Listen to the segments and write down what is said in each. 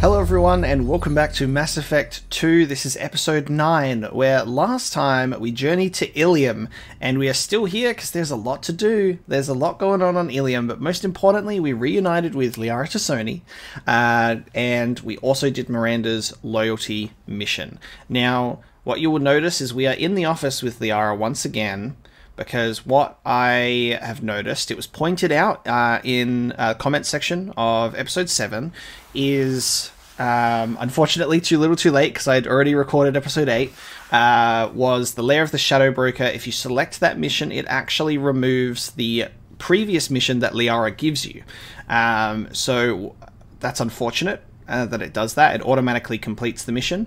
Hello, everyone, and welcome back to Mass Effect 2. This is episode 9, where last time we journeyed to Ilium, and we are still here because there's a lot to do. There's a lot going on on Ilium, but most importantly, we reunited with Liara T'Soni, uh, and we also did Miranda's loyalty mission. Now, what you will notice is we are in the office with Liara once again because what I have noticed, it was pointed out uh, in a comment section of episode 7, is um, unfortunately too little too late because I had already recorded episode 8, uh, was the Lair of the Shadow Broker. If you select that mission, it actually removes the previous mission that Liara gives you. Um, so that's unfortunate uh, that it does that. It automatically completes the mission.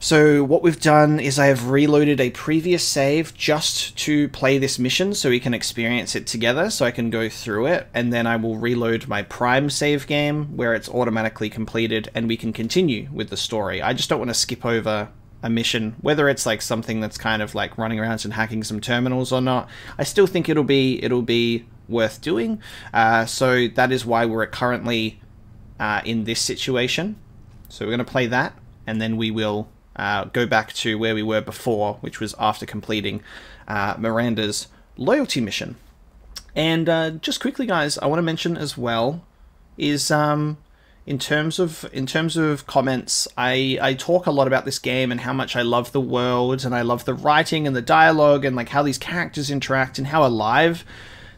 So what we've done is I have reloaded a previous save just to play this mission so we can experience it together so I can go through it and then I will reload my prime save game where it's automatically completed and we can continue with the story. I just don't want to skip over a mission, whether it's like something that's kind of like running around and hacking some terminals or not. I still think it'll be it'll be worth doing. Uh, so that is why we're currently uh, in this situation. So we're going to play that and then we will uh, go back to where we were before, which was after completing uh, Miranda's loyalty mission. And uh, just quickly, guys, I want to mention as well is um, in terms of in terms of comments, I I talk a lot about this game and how much I love the world and I love the writing and the dialogue and like how these characters interact and how alive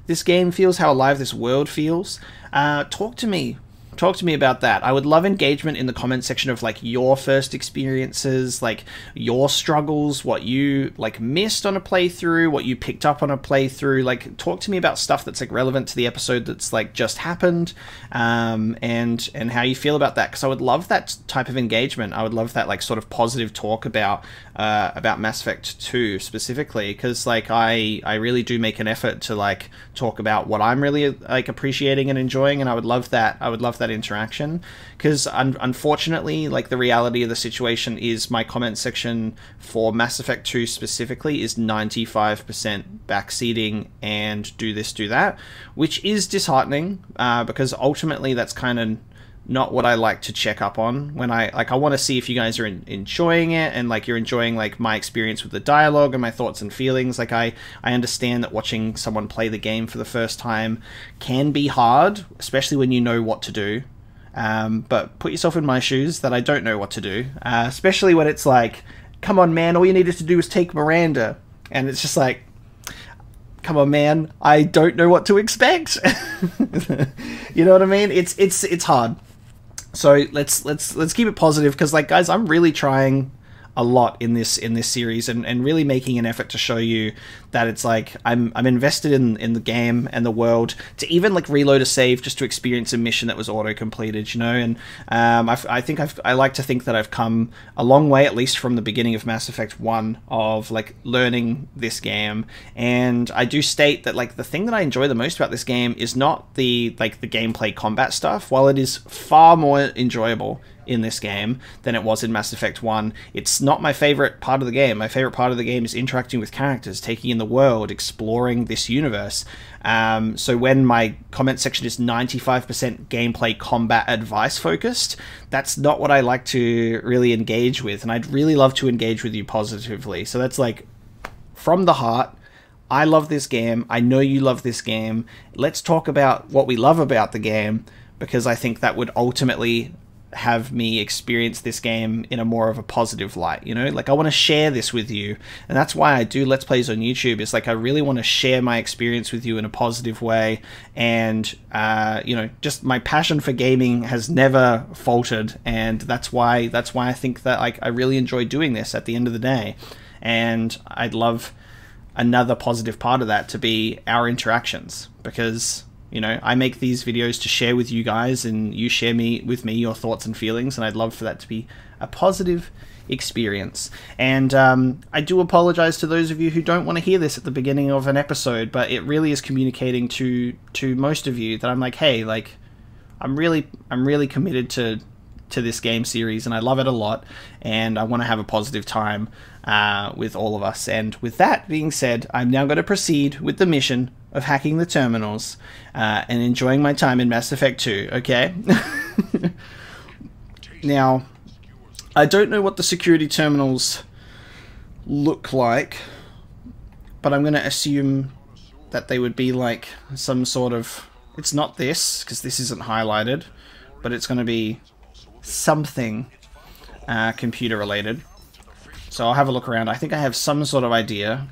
this game feels, how alive this world feels. Uh, talk to me talk to me about that. I would love engagement in the comment section of like your first experiences, like your struggles, what you like missed on a playthrough, what you picked up on a playthrough. Like talk to me about stuff that's like relevant to the episode that's like just happened, um, and and how you feel about that. Because I would love that type of engagement. I would love that like sort of positive talk about uh, about Mass Effect Two specifically. Because like I I really do make an effort to like talk about what I'm really like appreciating and enjoying, and I would love that. I would love that interaction. Because un- unfortunately like the reality of the situation is my comment section for mass effect 2 specifically is 95% backseating and do this do that which is disheartening uh, because ultimately that's kind of not what I like to check up on when I like I want to see if you guys are in, enjoying it and like you're enjoying like my experience with the dialogue and my thoughts and feelings. Like I I understand that watching someone play the game for the first time can be hard especially when you know what to do. Um, but put yourself in my shoes that I don't know what to do uh, especially when it's like come on man all you needed to do was take Miranda. And it's just like come on man I don't know what to expect. You know what I mean? It's it's it's hard so let's let's let's keep it positive because like guys i'm really trying a lot in this in this series and, and really making an effort to show you that it's like I'm I'm invested in in the game and the world to even like reload a save just to experience a mission that was auto completed, you know. And um, i I think I've, I like to think that I've come a long way, at least from the beginning of Mass Effect One, of like learning this game. And I do state that like the thing that I enjoy the most about this game is not the like the gameplay combat stuff, while it is far more enjoyable in this game than it was in Mass Effect 1. It's not my favorite part of the game. My favorite part of the game is interacting with characters, taking in the world, exploring this universe. Um, so when my comment section is 95% gameplay combat advice focused, that's not what I like to really engage with. And I'd really love to engage with you positively. So that's like from the heart. I love this game. I know you love this game. Let's talk about what we love about the game because I think that would ultimately have me experience this game in a more of a positive light you know? Like i want to share this with you. And that's why i do let's plays on youtube. Is like i really want to share my experience with you in a positive way. And uh, you know just my passion for gaming has never faltered. And that's why that's why i think that like i really enjoy doing this at the end of the day. And i'd love another positive part of that to be our interactions. Because you know, I make these videos to share with you guys, and you share me with me your thoughts and feelings, and I'd love for that to be a positive experience. And um, I do apologize to those of you who don't want to hear this at the beginning of an episode, but it really is communicating to to most of you that I'm like, hey, like, I'm really I'm really committed to to this game series, and I love it a lot, and I want to have a positive time uh, with all of us. And with that being said, I'm now going to proceed with the mission of hacking the terminals uh, and enjoying my time in Mass Effect 2, okay? Now, I don't know what the security terminals look like, but I'm going to assume that they would be like some sort of. It's not this, because this isn't highlighted, but it's going to be something uh, computer related. So I'll have a look around. I think I have some sort of idea.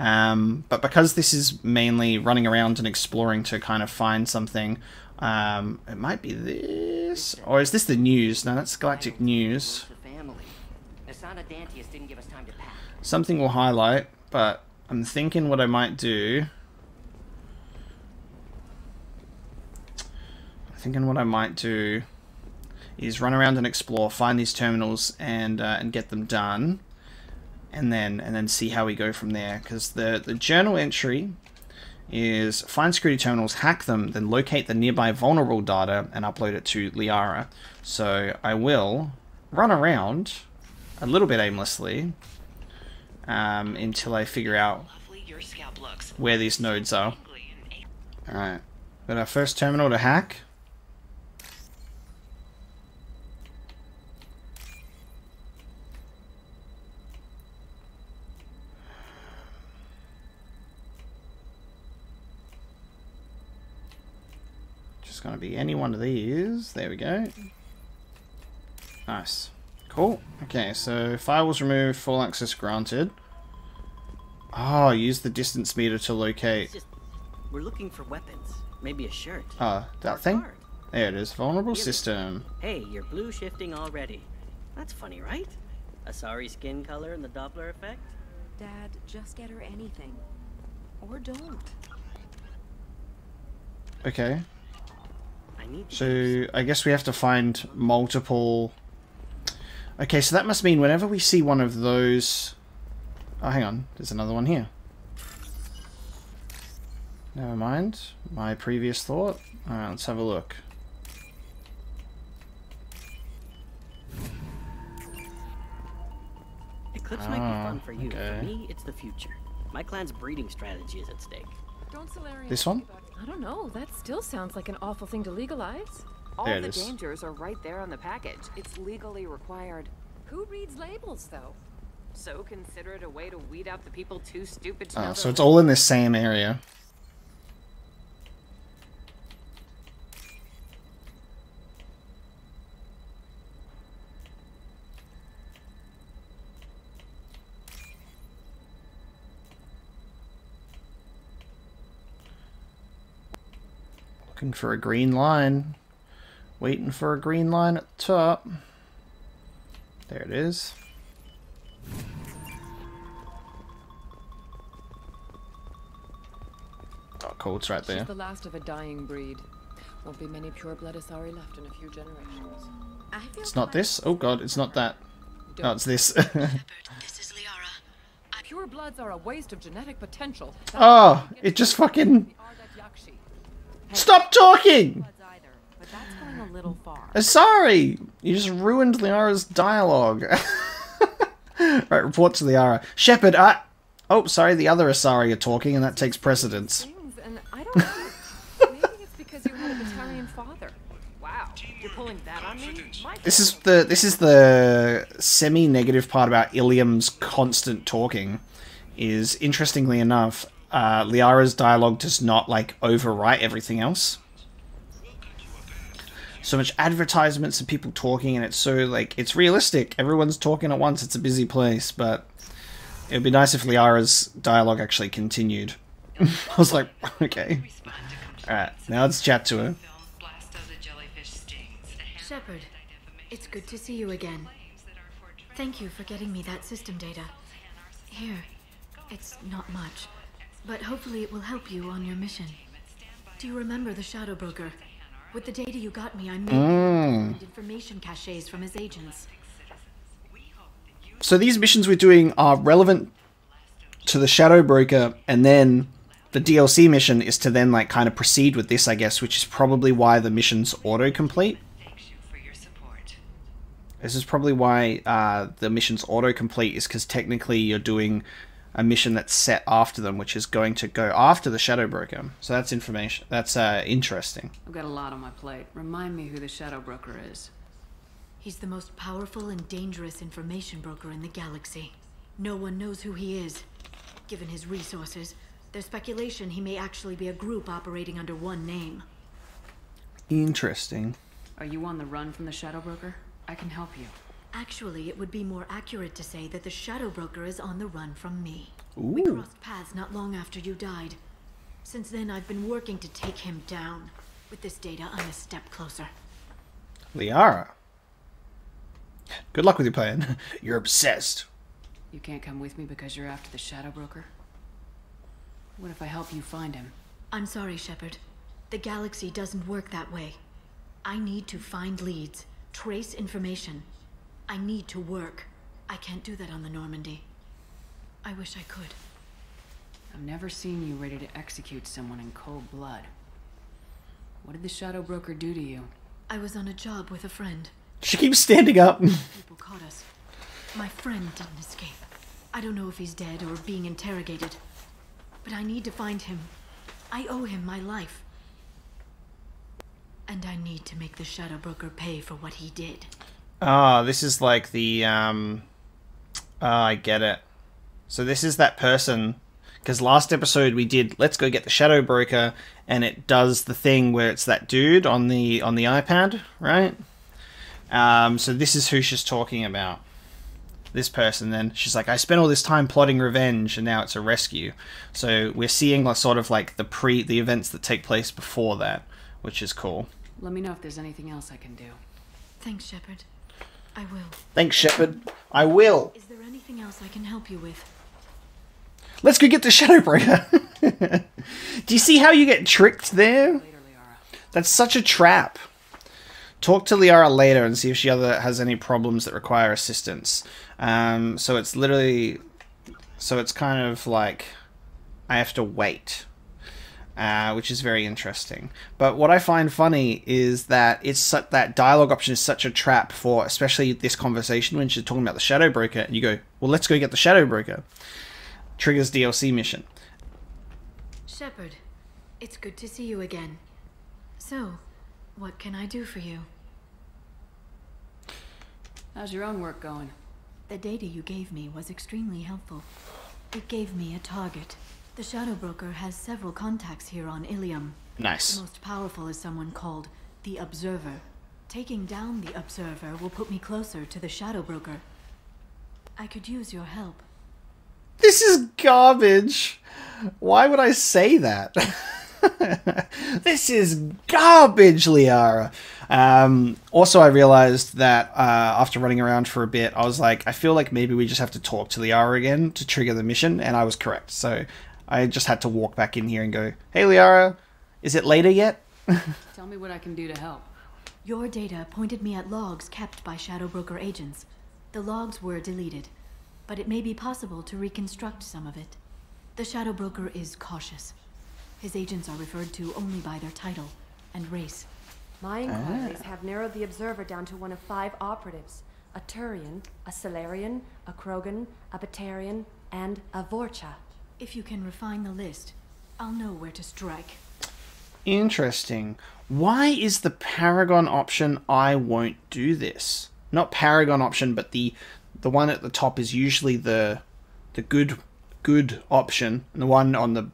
Um, but because this is mainly running around and exploring to kind of find something, um, it might be this. Or is this the news? No, that's Galactic News. Something will highlight, but I'm thinking what I might do. I'm thinking what I might do is run around and explore, find these terminals, and uh, and get them done, and then and then see how we go from there. Because the the journal entry is find security terminals, hack them, then locate the nearby vulnerable data and upload it to Liara. So I will run around a little bit aimlessly um, until I figure out where these nodes are. Alright, got our first terminal to hack. Just going to be any one of these. There we go. Nice. Cool. Okay, so firewalls removed, full access granted. Oh, use the distance meter to locate. Just, we're looking for weapons. Maybe a shirt. Oh, that Or thing? card. There it is. Vulnerable Really? system. Hey, you're blue shifting already. That's funny, right? Asari skin color and the Doppler effect? Dad, just get her anything. Or don't. Okay. I need to So I guess we have to find multiple. Okay, so that must mean whenever we see one of those. Oh, hang on. There's another one here. Never mind. My previous thought. Alright, let's have a look. Eclipse might be Ah, fun for you. okay. For me, it's the future. My clan's breeding strategy is at stake. Don't This one? I don't know. That still sounds like an awful thing to legalize. All There the is. dangers are right there on the package. It's legally required. Who reads labels, though? So consider it a way to weed out the people too stupid to Oh, know so it's all in the same area. Looking for a green line. Waiting for a green line at the top. There it is. Oh, cool, it's right there. She's the last of a dying breed. Won't be many pure-blood Asari left in a few generations. It's not this? Oh god, it's not that. No, it's this. This is Liara. Pure bloods are a waste of genetic potential. That's oh, it just fucking... the Ardat Yakshi. Stop talking! either, but that's going a little far. Uh, Sorry! You just ruined Liara's dialogue. right, report to Liara. Shepard, I... Oh, sorry, the other Asari are talking and that takes precedence. Things, and I don't know. Maybe it's because you had a Batarian father. Wow, you're pulling that on me? This is the this is the semi-negative part about Ilium's constant talking. Is interestingly enough, uh, Liara's dialogue does not like overwrite everything else. So much advertisements and people talking, and it's so like it's realistic. Everyone's talking at once. It's a busy place, but it would be nice if Liara's dialogue actually continued. I was like, okay, all right, now let's chat to her. Shepard, it's good to see you again. Thank you for getting me that system data. Here, it's not much, but hopefully it will help you on your mission. Do you remember the Shadow Broker? With the data you got me, I made Mm. information caches from his agents. So these missions we're doing are relevant to the Shadow Broker, and then the DLC mission is to then like kind of proceed with this, I guess, which is probably why the missions autocomplete. This is probably why uh, the missions autocomplete is because technically you're doing a mission that's set after them, which is going to go after the Shadow Broker. So that's information. That's uh, interesting. I've got a lot on my plate. Remind me who the Shadow Broker is. He's the most powerful and dangerous information broker in the galaxy. No one knows who he is. Given his resources, there's speculation he may actually be a group operating under one name. Interesting. Are you on the run from the Shadow Broker? I can help you. Actually, it would be more accurate to say that the Shadow Broker is on the run from me. We crossed paths not long after you died. Since then, I've been working to take him down. With this data, I'm a step closer. Liara. Good luck with your plan. You're obsessed. You can't come with me because you're after the Shadow Broker? What if I help you find him? I'm sorry, Shepard. The galaxy doesn't work that way. I need to find leads, trace information. I need to work. I can't do that on the Normandy. I wish I could. I've never seen you ready to execute someone in cold blood. What did the Shadow Broker do to you? I was on a job with a friend. She keeps standing up. People caught us. My friend didn't escape. I don't know if he's dead or being interrogated. But I need to find him. I owe him my life. And I need to make the Shadow Broker pay for what he did. Ah, this is like the um ah, I get it. So this is that person because last episode we did let's go get the shadow broker and it does the thing where it's that dude on the on the iPad, right? Um so this is who she's talking about. This person then she's like I spent all this time plotting revenge and now it's a rescue. So we're seeing like sort of like the pre the events that take place before that, which is cool. Let me know if there's anything else I can do. Thanks, Shepard. I will. Thanks, Shepard. I will. Is there anything else I can help you with? Let's go get the Shadow Broker. Do you see how you get tricked there? That's such a trap. Talk to Liara later and see if she other has any problems that require assistance. Um, so it's literally, so it's kind of like I have to wait, uh, which is very interesting. But what I find funny is that it's su- that dialogue option is such a trap for, especially this conversation when she's talking about the Shadow Broker, and you go, "Well, let's go get the Shadow Broker." Triggers DLC mission. Shepard, it's good to see you again. So, what can I do for you? How's your own work going? The data you gave me was extremely helpful. It gave me a target. The Shadow Broker has several contacts here on Ilium. Nice. The most powerful is someone called the Observer. Taking down the Observer will put me closer to the Shadow Broker. I could use your help. This is garbage. Why would I say that? this is garbage, Liara. Um, also, I realized that uh, after running around for a bit, I was like, I feel like maybe we just have to talk to Liara again to trigger the mission, and I was correct. So I just had to walk back in here and go, Hey, Liara, is it later yet? Tell me what I can do to help. Your data pointed me at logs kept by Shadow Broker agents. The logs were deleted, but it may be possible to reconstruct some of it. The Shadow Broker is cautious. His agents are referred to only by their title and race. My inquiries ah. have narrowed the Observer down to one of five operatives. A Turian, a Salarian, a Krogan, a Batarian, and a Vorcha. If you can refine the list, I'll know where to strike. Interesting. Why is the Paragon option I won't do this? Not Paragon option, but the the one at the top is usually the the good good option, and the one on the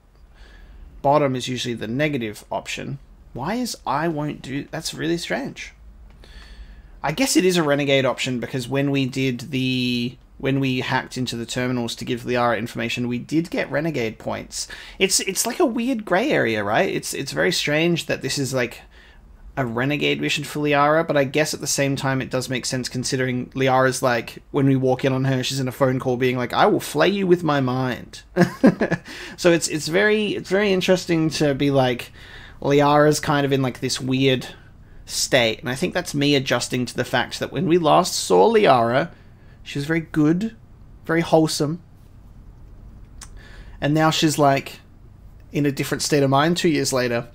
bottom is usually the negative option. Why is I won't do that's really strange. I guess it is a renegade option because when we did the when we hacked into the terminals to give Liara information, we did get renegade points. It's it's like a weird gray area, right? It's it's very strange that this is like a renegade mission for Liara, but I guess at the same time it does make sense considering Liara's like when we walk in on her, she's in a phone call being like, "I will flay you with my mind." so it's it's very it's very interesting to be like Liara's kind of in like this weird state, and I think that's me adjusting to the fact that when we last saw Liara, she was very good, very wholesome, and now she's like in a different state of mind two years later.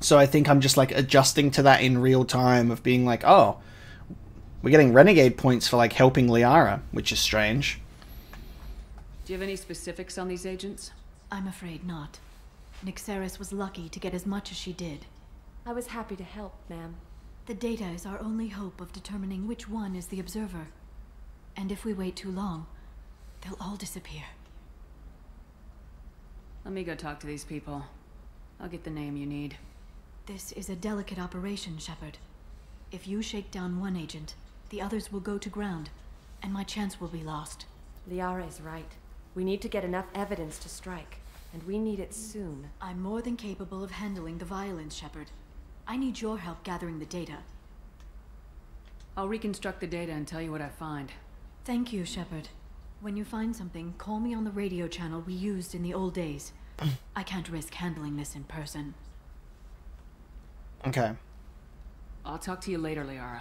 So I think I'm just like adjusting to that in real time of being like, oh, we're getting renegade points for like helping Liara, which is strange. Do you have any specifics on these agents? I'm afraid not. Nyxeris was lucky to get as much as she did. I was happy to help, ma'am. The data is our only hope of determining which one is the observer. And if we wait too long, they'll all disappear. Let me go talk to these people. I'll get the name you need. This is a delicate operation, Shepard. If you shake down one agent, the others will go to ground, and my chance will be lost. Liara is right. We need to get enough evidence to strike, and we need it soon. I'm more than capable of handling the violence, Shepard. I need your help gathering the data. I'll reconstruct the data and tell you what I find. Thank you, Shepard. When you find something, call me on the radio channel we used in the old days. I can't risk handling this in person. Okay. I'll talk to you later, Liara.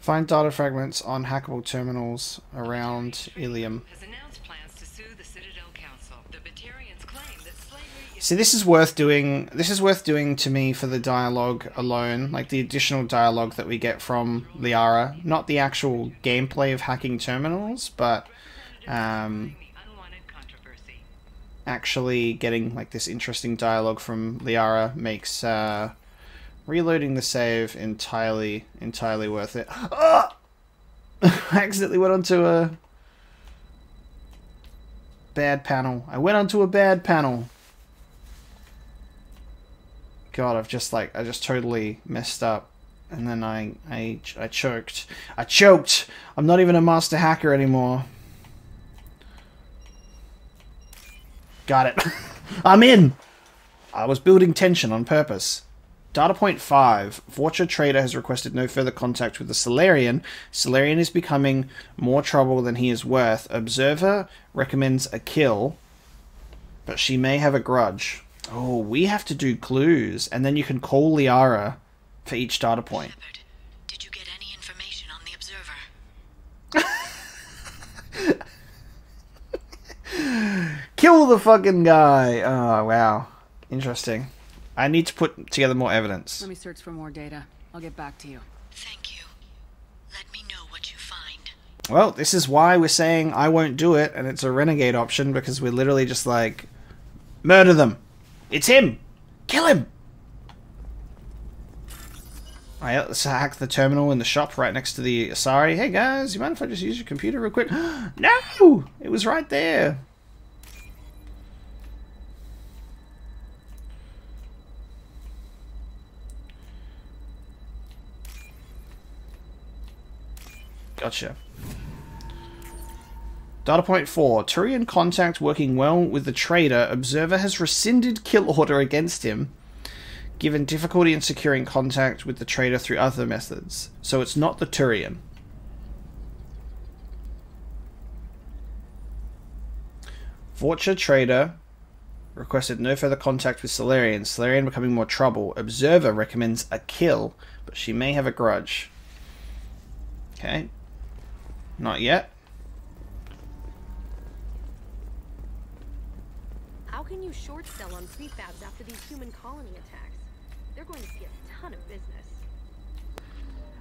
Find data fragments on hackable terminals around Ilium. Has announced plans to sue the Citadel Council. The Batarians claim that slavery is See, this is worth doing. This is worth doing to me for the dialogue alone, like the additional dialogue that we get from Liara, not the actual gameplay of hacking terminals, but um, actually getting like this interesting dialogue from Liara makes uh, reloading the save entirely entirely worth it. Ah! I accidentally went onto a bad panel. I went onto a bad panel. God, I've just like I just totally messed up, and then I I I choked. I choked. I'm not even a master hacker anymore. Got it. I'm in. I was building tension on purpose. Data point 5. Vorcha Trader has requested no further contact with the Salarian. Salarian is becoming more trouble than he is worth. Observer recommends a kill, but she may have a grudge. Oh, we have to do clues, and then you can call Liara for each data point. Shepard, did you get any information on the observer? Kill the fucking guy! Oh, wow. Interesting. I need to put together more evidence. Let me search for more data. I'll get back to you. Thank you. Let me know what you find. Well, this is why we're saying I won't do it, and it's a renegade option because we're literally just like, murder them. It's him. Kill him. Alright, let's hack the terminal in the shop right next to the Asari. Hey guys, you mind if I just use your computer real quick? no! It was right there. Gotcha. Data point 4. Turian contact working well with the trader. Observer has rescinded kill order against him, given difficulty in securing contact with the trader through other methods. So it's not the Turian. Vorcha trader requested no further contact with Salarian. Salarian becoming more trouble. Observer recommends a kill, but she may have a grudge. Okay. Not yet. How can you short sell on prefabs after these human colony attacks? They're going to see a ton of business.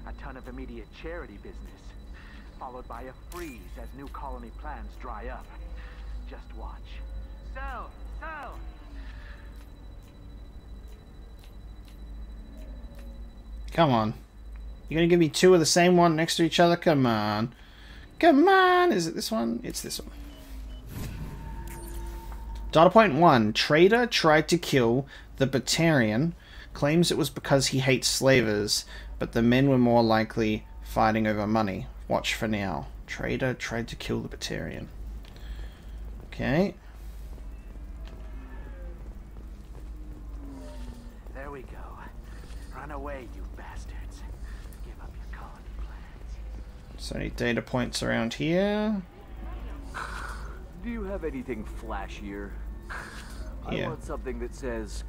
A ton of immediate charity business, followed by a freeze as new colony plans dry up. Just watch. Sell! Sell! Come on. You're gonna give me two of the same one next to each other? Come on. Come on! Is it this one? It's this one. Data point one. Trader tried to kill the Batarian. Claims it was because he hates slavers, but the men were more likely fighting over money. Watch for now. Trader tried to kill the Batarian. Okay. There we go. Run away, you bastards. Give up your colony plans. So any data points around here? Do you have anything flashier? I Yeah. want something that says,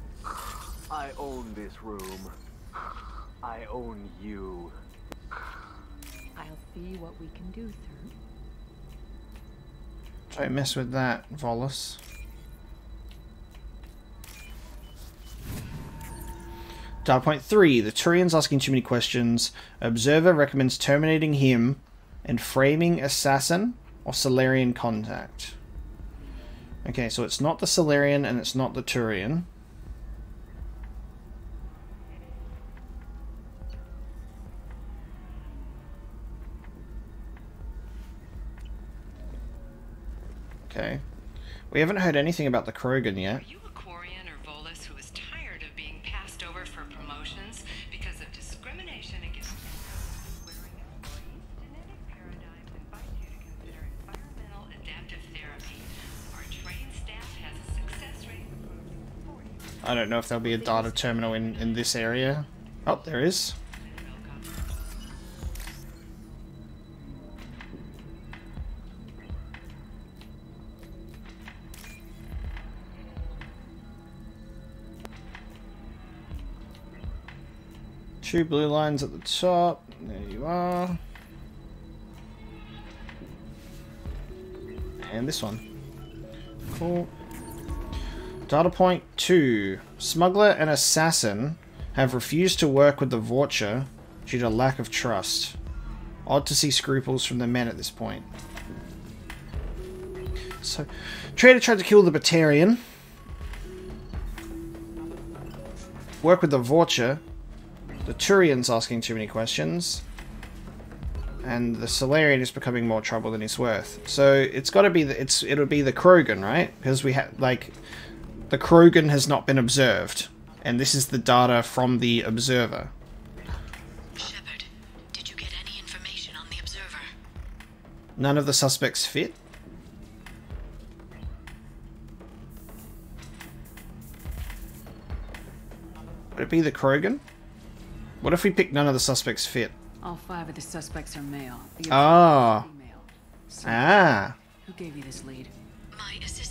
I own this room. I own you. I'll see what we can do, sir. Don't mess with that, Volus. Data point three. The Turian's asking too many questions. Observer recommends terminating him and framing assassin or Salarian contact. Okay, so it's not the Salarian and it's not the Turian. Okay. We haven't heard anything about the Krogan yet. I don't know if there'll be a data terminal in, in this area. Oh, there is. Two blue lines at the top. There you are. And this one. Cool. Data point 2. Smuggler and assassin have refused to work with the Vorcha due to lack of trust. Odd to see scruples from the men at this point. So, Trader tried to kill the Batarian. Work with the Vorcha. The Turian's asking too many questions. And the Salarian is becoming more trouble than he's worth. So it's got to be the, it's it'll be the Krogan, right? Because we have like the Krogan has not been observed, and this is the data from the observer. Shepard, did you get any information on the observer? None of the suspects fit. Would it be the Krogan? What if we pick none of the suspects fit? All five of the suspects are male. The Ah. observer female. So, Ah. Who gave you this lead? My assistant,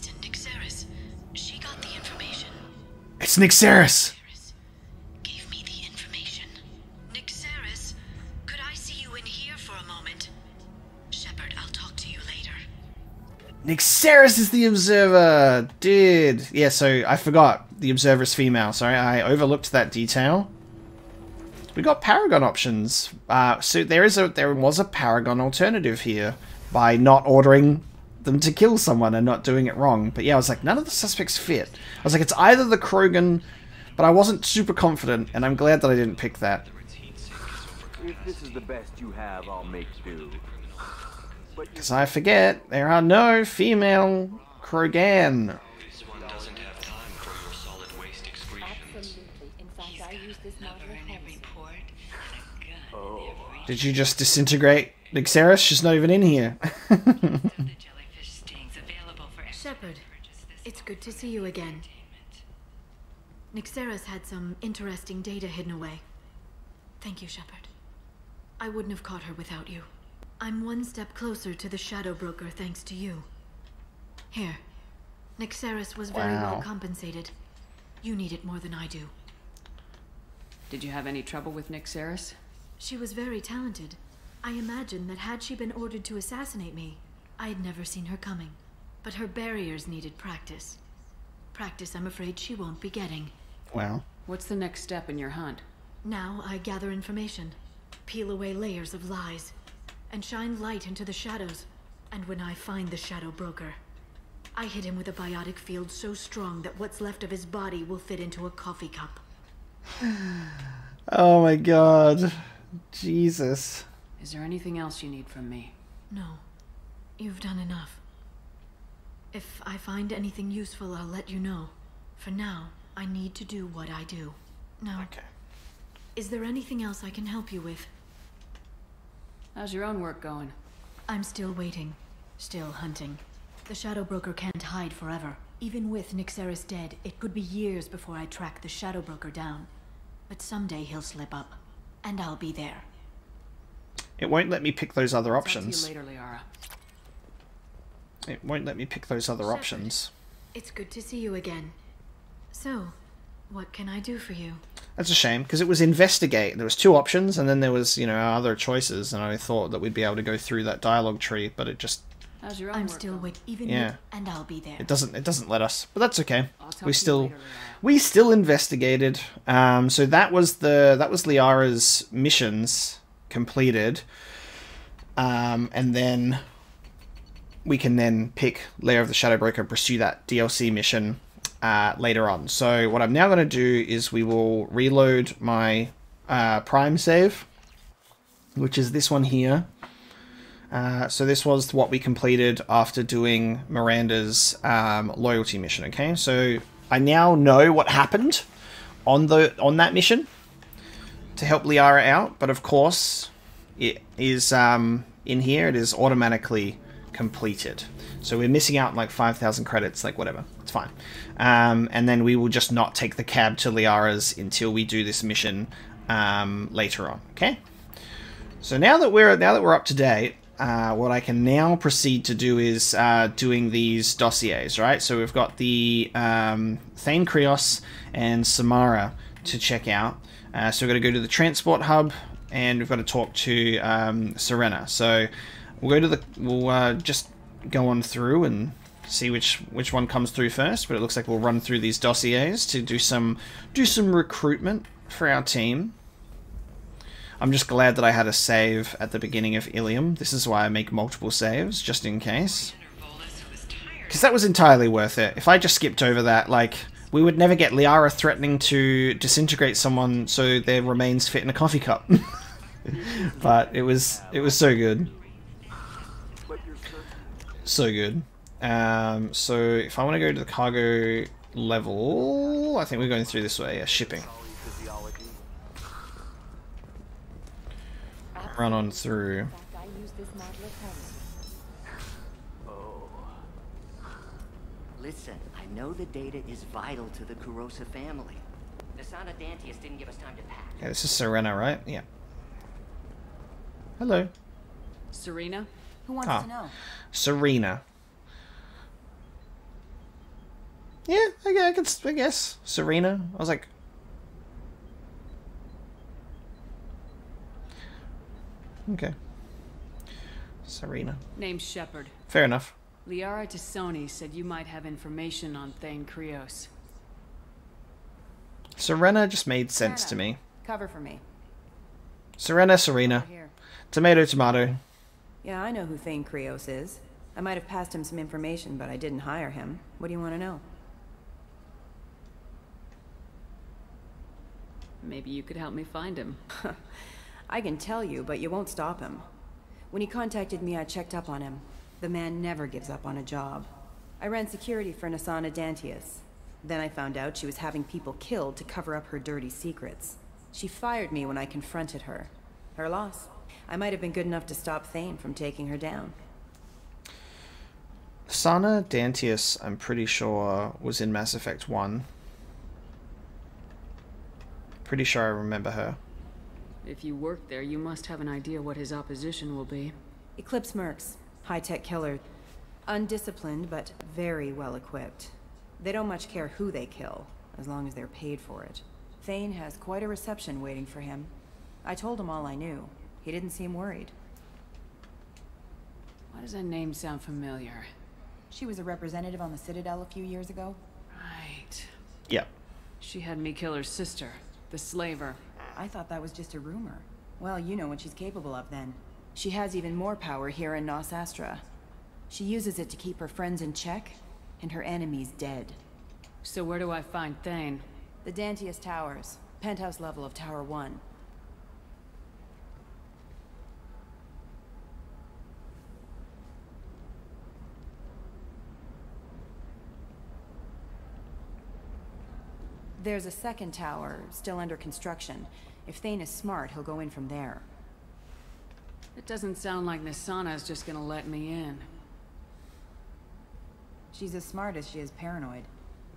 It's Nyxeris! Gave me the information. Nyxeris, could I see you in here for a moment? Shepard, I'll talk to you later. Nyxeris is the observer! Dude. Yeah, so I forgot. The observer's female. Sorry, I overlooked that detail. We got Paragon options. Uh, so there is a there was a Paragon alternative here by not ordering them to kill someone and not doing it wrong. But yeah, I was like, none of the suspects fit. I was like, it's either the Krogan, but I wasn't super confident, and I'm glad that I didn't pick that. If this is the best you have, I'll make do. Because I forget, there are no female Krogan. This one doesn't have time for your solid waste excretions. In fact, I use this model in every port and a gun. Did you just disintegrate Nyxeris? She's not even in here. Good to see you again. Nyxeris had some interesting data hidden away. Thank you, Shepard. I wouldn't have caught her without you. I'm one step closer to the Shadow Broker thanks to you. Here. Nyxeris was very Wow. well compensated. You need it more than I do. Did you have any trouble with Nyxeris? She was very talented. I imagine that had she been ordered to assassinate me, I had never seen her coming. But her barriers needed practice. Practice I'm afraid she won't be getting. wow. What's the next step in your hunt? Now I gather information, peel away layers of lies, and shine light into the shadows. And when I find the Shadow Broker, I hit him with a biotic field so strong that what's left of his body will fit into a coffee cup. Oh my god. Jesus. Is there anything else you need from me? No, you've done enough. If I find anything useful, I'll let you know. For now, I need to do what I do. Now, Okay. is there anything else I can help you with? How's your own work going? I'm still waiting. Still hunting. The Shadow Broker can't hide forever. Even with Nyxeris dead, it could be years before I track the Shadow Broker down. But someday he'll slip up. And I'll be there. It won't let me pick those other Talk to you options. later, Liara. It won't let me pick those other Shepard. options. It's good to see you again. So, what can I do for you? That's a shame because it was investigate. There was two options, and then there was you know other choices, and I thought that we'd be able to go through that dialogue tree, but it just How's your own I'm still going? even Yeah. with, and I'll be there. it doesn't it doesn't let us. But that's okay. We still later, we still investigated. Um, so that was the that was Liara's missions completed. Um, and then we can then pick Lair of the Shadow Broker and pursue that DLC mission uh, later on. So what I'm now going to do is we will reload my uh, Prime save, which is this one here. Uh, so this was what we completed after doing Miranda's um, loyalty mission. Okay, so I now know what happened on the on that mission to help Liara out, but of course it is um, in here. It is automatically completed. So we're missing out like 5,000 credits, like whatever. It's fine. Um, and then we will just not take the cab to Liara's until we do this mission um, later on. Okay. So now that we're now that we're up to date, uh, what I can now proceed to do is uh, doing these dossiers, right? So we've got the um, Thane Krios and Samara to check out. Uh, so we're going to go to the transport hub, and we've got to talk to um, Serena. So we'll go to the we'll uh, just go on through and see which which one comes through first. But it looks like we'll run through these dossiers to do some do some recruitment for our team. I'm just glad that I had a save at the beginning of Ilium. This is why I make multiple saves, just in case. Because that was entirely worth it. If I just skipped over that, like, we would never get Liara threatening to disintegrate someone so their remains fit in a coffee cup. but it was it was so good. So good. Um, so if I want to go to the cargo level, I think we're going through this way. Yeah, shipping. Run on through. Listen, I know the data is vital to the Kurosa family. Nassana Dantius didn't give us time to pack. Yeah, this is Serena, right? Yeah. Hello. Serena? Who wants Ah. to know? Serena. Yeah, I guess, I guess, I guess. Serena. I was like, okay. Serena. Name's Shepard. Fair enough. Liara T'Soni said you might have information on Thane Krios. Serena just made sense to me. Cover for me. Serena, Serena. Tomato, tomato. Yeah, I know who Thane Krios is. I might have passed him some information, but I didn't hire him. What do you want to know? Maybe you could help me find him. I can tell you, but you won't stop him. When he contacted me, I checked up on him. The man never gives up on a job. I ran security for Nassana Dantius. Then I found out she was having people killed to cover up her dirty secrets. She fired me when I confronted her. Her loss. I might have been good enough to stop Thane from taking her down. Sana Dantius, I'm pretty sure, was in Mass Effect 1. Pretty sure I remember her. If you work there, you must have an idea what his opposition will be. Eclipse Mercs. High-tech killer. Undisciplined, but very well equipped. They don't much care who they kill, as long as they're paid for it. Thane has quite a reception waiting for him. I told him all I knew. He didn't seem worried. Why does that name sound familiar? She was a representative on the Citadel a few years ago. Right. Yep. She had me kill her sister, the slaver. I thought that was just a rumor. Well, you know what she's capable of then. She has even more power here in Nos Astra. She uses it to keep her friends in check, and her enemies dead. So where do I find Thane? The Dantius Towers, penthouse level of Tower 1. There's a second tower, still under construction. If Thane is smart, he'll go in from there. It doesn't sound like Nassana's just gonna let me in. She's as smart as she is paranoid.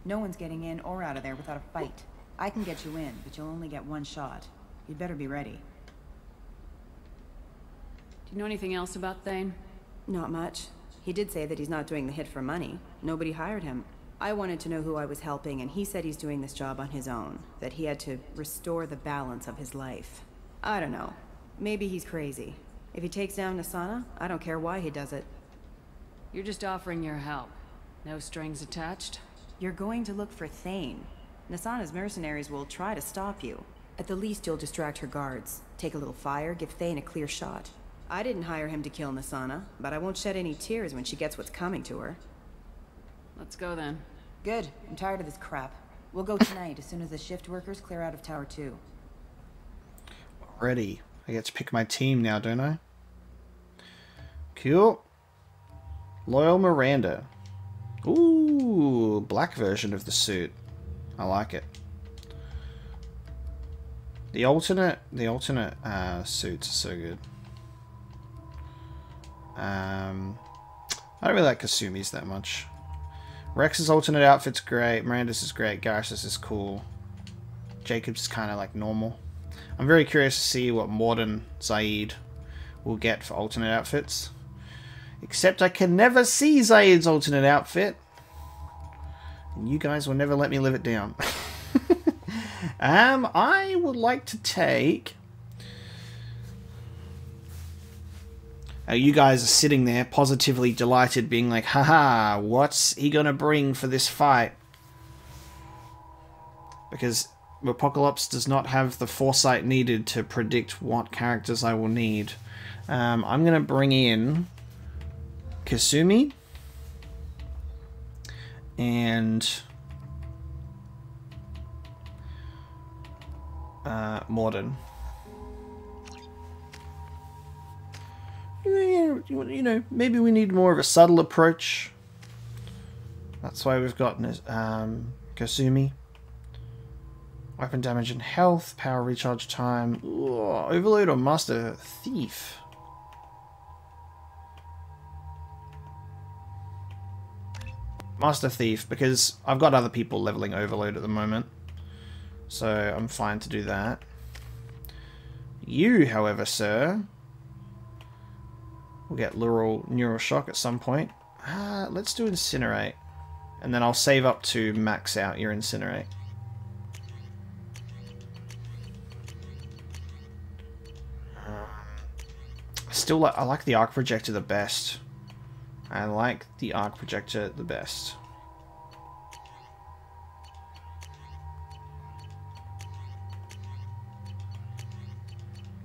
No one's getting in or out of there without a fight. I can get you in, but you'll only get one shot. You'd better be ready. Do you know anything else about Thane? Not much. He did say that he's not doing the hit for money. Nobody hired him. I wanted to know who I was helping, and he said he's doing this job on his own. That he had to restore the balance of his life. I don't know. Maybe he's crazy. If he takes down Nassana, I don't care why he does it. You're just offering your help. No strings attached? You're going to look for Thane. Nassana's mercenaries will try to stop you. At the least, you'll distract her guards. Take a little fire, give Thane a clear shot. I didn't hire him to kill Nassana, but I won't shed any tears when she gets what's coming to her. Let's go then. Good. I'm tired of this crap. We'll go tonight, as soon as the shift workers clear out of Tower 2. Ready. I get to pick my team now, don't I? Cool. Loyal Miranda. Ooh, black version of the suit. I like it. The alternate, the alternate uh, suits are so good. Um, I don't really like Kasumi's that much. Rex's alternate outfit's great. Miranda's is great. Garrus's is cool. Jacob's is kind of like normal. I'm very curious to see what Mordin Zaeed will get for alternate outfits. Except I can never see Zaeed's alternate outfit. And you guys will never let me live it down. um, I would like to take... Uh, you guys are sitting there positively delighted, being like, haha, what's he gonna bring for this fight? Because Mapocolops does not have the foresight needed to predict what characters I will need. Um, I'm gonna bring in Kasumi and uh, Mordin. You know, maybe we need more of a subtle approach. That's why we've got um, Kasumi. Weapon damage and health, power recharge time, Ooh, overload or master thief. Master Thief, because I've got other people leveling Overload at the moment. So I'm fine to do that. You, however, sir, will get Neural, neural Shock at some point. Uh, let's do Incinerate. And then I'll save up to max out your Incinerate. Still, I like the Arc Projector the best. I like the arc projector the best.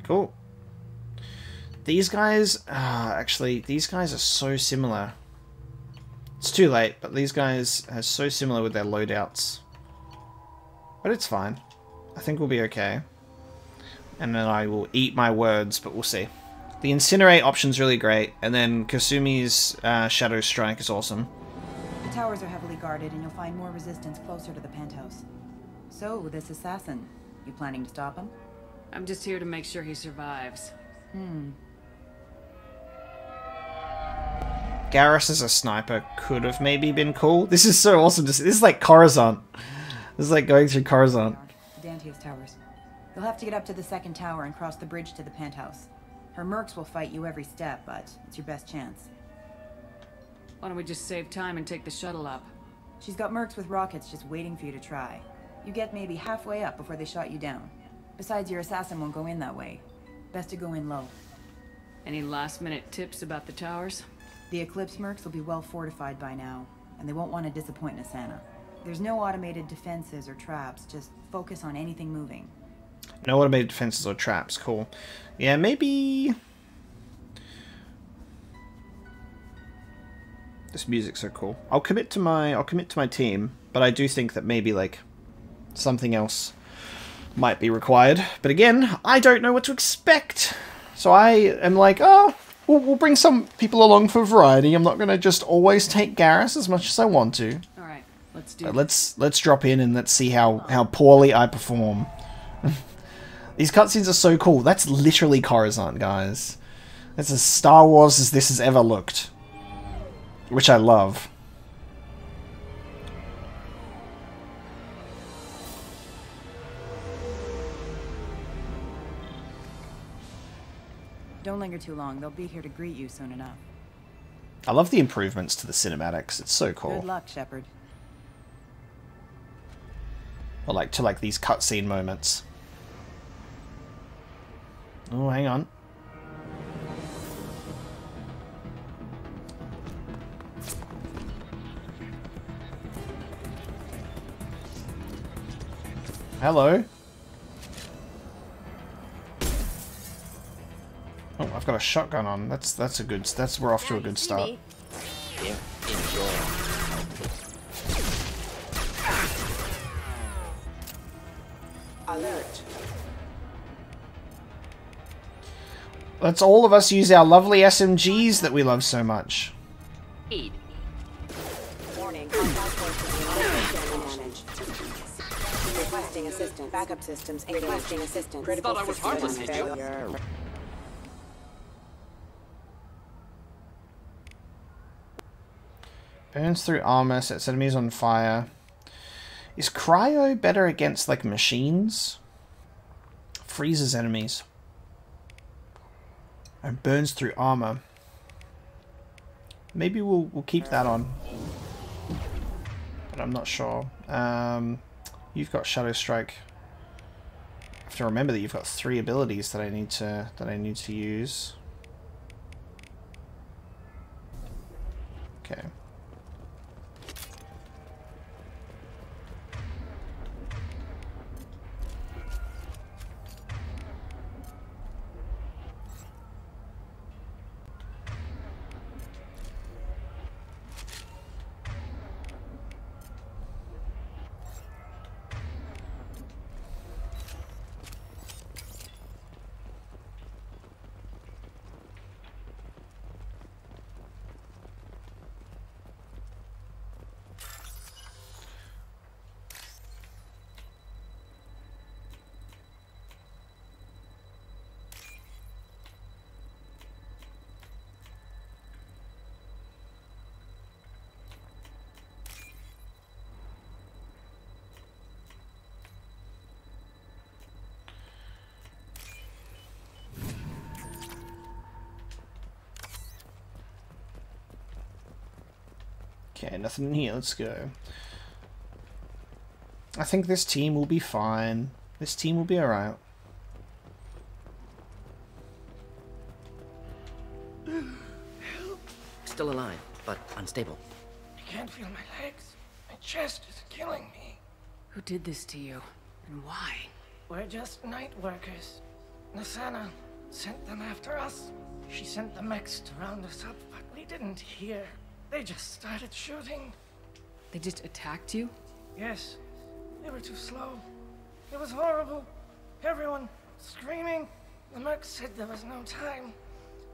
Cool. These guys, uh, actually, these guys are so similar. It's too late, but these guys are so similar with their loadouts. But it's fine. I think we'll be okay. And then I will eat my words, but we'll see. The Incinerate option's really great, and then Kasumi's uh, Shadow Strike is awesome. The towers are heavily guarded, and you'll find more resistance closer to the penthouse. So, this assassin, you planning to stop him? I'm just here to make sure he survives. Hmm. Garrus as a sniper could have maybe been cool. This is so awesome to see. This is like Coruscant. This is like going through Coruscant. Dantius Towers. You'll have to get up to the second tower and cross the bridge to the penthouse. Her mercs will fight you every step, but it's your best chance. Why don't we just save time and take the shuttle up? She's got mercs with rockets just waiting for you to try. You get maybe halfway up before they shot you down. Besides, your assassin won't go in that way. Best to go in low. Any last minute tips about the towers? The Eclipse mercs will be well fortified by now, and they won't want to disappoint Nassana. There's no automated defenses or traps, just focus on anything moving. No automated defenses or traps, cool. Yeah, maybe... This music's so cool. I'll commit to my I'll commit to my team, but I do think that maybe like something else might be required. But again, I don't know what to expect. So I am like, oh, we'll, we'll bring some people along for variety. I'm not going to just always take Garrus as much as I want to. All right, let's do. But let's let's drop in and let's see how how poorly I perform. These cutscenes are so cool. That's literally Coruscant, guys. It's as Star Wars as this has ever looked. Which I love. Don't linger too long. They'll be here to greet you soon enough. I love the improvements to the cinematics. It's so cool. Good luck, Shepard. Or like to like these cutscene moments. Oh, hang on. Hello. Oh, I've got a shotgun on. That's that's a good. That's we're off to a good start. Enjoy. Alert. Let's all of us use our lovely SMGs that we love so much. Eid. Warning, contact forces damage. Requesting assistance. Backup systems Requesting assistance. Critical Thought I was system did you? Burns through armor, sets enemies on fire. Is cryo better against like machines? Freezes enemies. And burns through armor. Maybe we'll we'll keep that on. But I'm not sure. Um, you've got Shadow Strike. I have to remember that you've got three abilities that I need to that I need to use. Okay. Okay, nothing in here. Let's go. I think this team will be fine. This team will be alright. Still alive, but unstable. I can't feel my legs. My chest is killing me. Who did this to you? And why? We're just night workers. Nassana sent them after us. She sent the mechs to round us up, but we didn't hear. They just started shooting. They just attacked you? Yes, they were too slow. It was horrible. Everyone screaming. The merc said there was no time.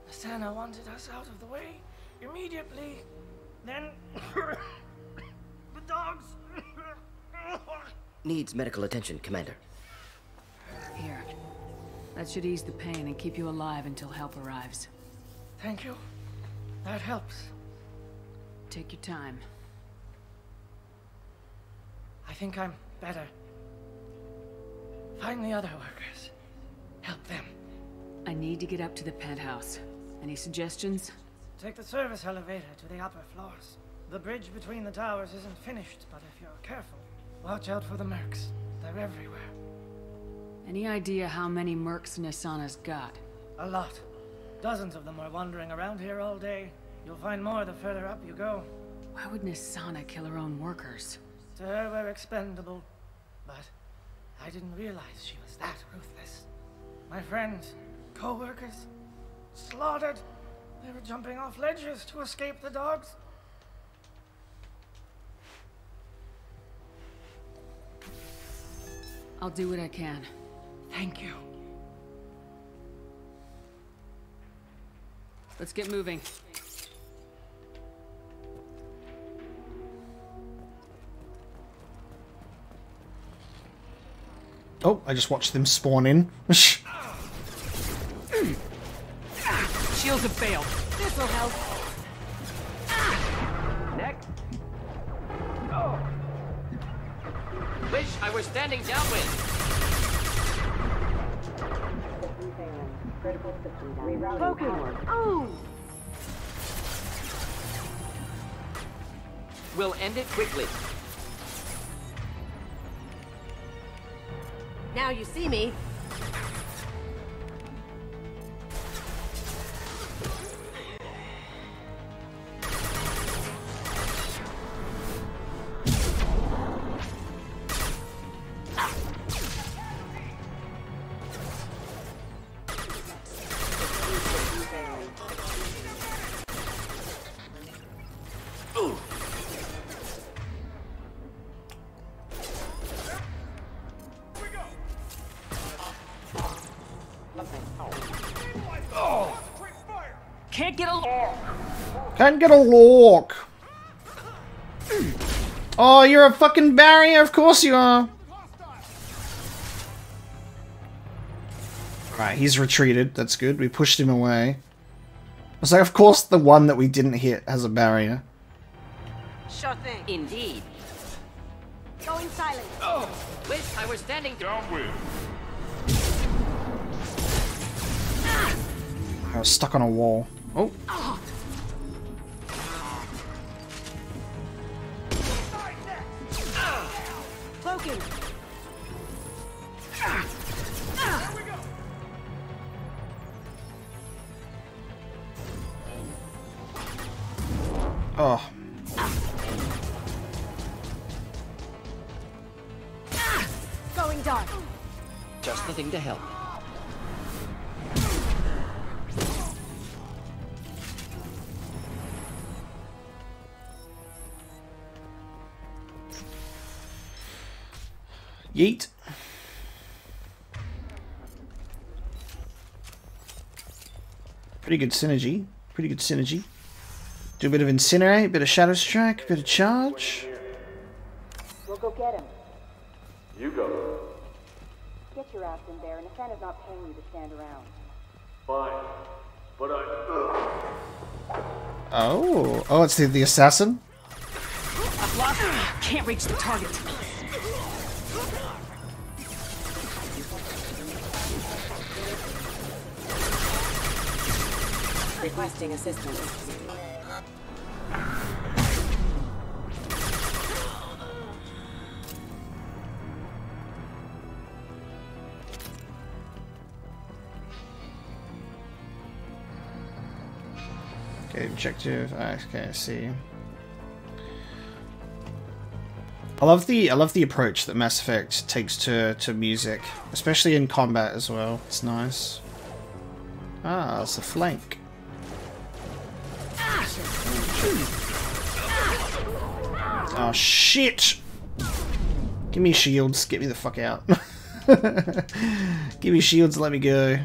Nassana wanted us out of the way immediately. Then the dogs. Needs medical attention, Commander. Here. That should ease the pain and keep you alive until help arrives. Thank you. That helps. Take your time. I think I'm better. Find the other workers. Help them. I need to get up to the penthouse. Any suggestions? Take the service elevator to the upper floors. The bridge between the towers isn't finished, but if you're careful, watch out for the mercs. They're everywhere. Any idea how many mercs Nassana's got? A lot. Dozens of them are wandering around here all day. You'll find more the further up you go. Why would Nassana kill her own workers? To her, we're expendable. But I didn't realize she was that ruthless. My friends, co-workers, slaughtered. They were jumping off ledges to escape the dogs. I'll do what I can. Thank you. Let's get moving. Oh, I just watched them spawn in. Shields have failed. This'll help. Next. Oh. Wish I were standing downwind. Focus. Oh! We'll end it quickly. Now you see me. Can't get a look. Oh, you're a fucking barrier. Of course you are. Right, he's retreated. That's good. We pushed him away. It's like, of course, the one that we didn't hit has a barrier. Sure thing. Indeed. Going silent. Oh, wish I were standing downwind. I was stuck on a wall. Oh, Cloaking. Pretty good synergy. Pretty good synergy. Do a bit of incinerate, a bit of shadow strike, a bit of charge. We'll go get him. You go. Get your ass in there, and Asana's not paying you to stand around. Fine. But I. Oh, oh, it's the the assassin. I've lost Can't reach the target. Requesting assistance. Okay, objective. Okay, I see. I love the I love the approach that Mass Effect takes to to music, especially in combat as well. It's nice. Ah, it's a flank. Oh shit! Give me shields. Get me the fuck out. Give me shields. Let me go.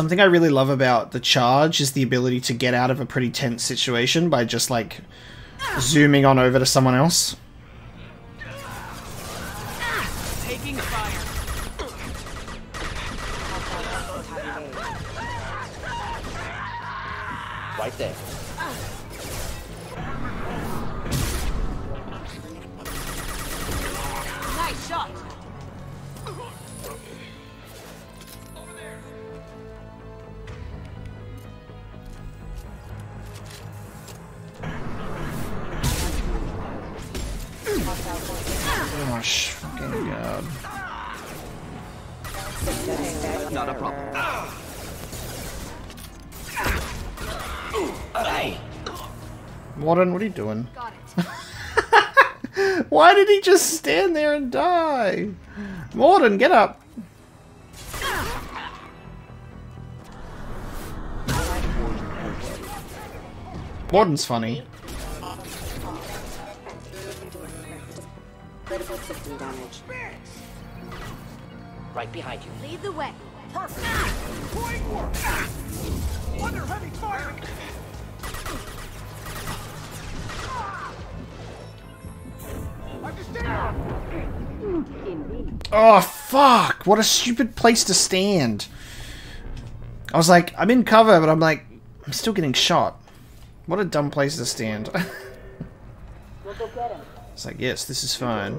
Something I really love about the charge is the ability to get out of a pretty tense situation by just like zooming on over to someone else. Get up! Mordin's funny. Critical system damage. Right behind you. Lead the way. Perfect. Great. Under heavy fire. Oh, fuck! What a stupid place to stand. I was like, I'm in cover, but I'm like, I'm still getting shot. What a dumb place to stand. We'll go get him. it's like, yes, this is fine.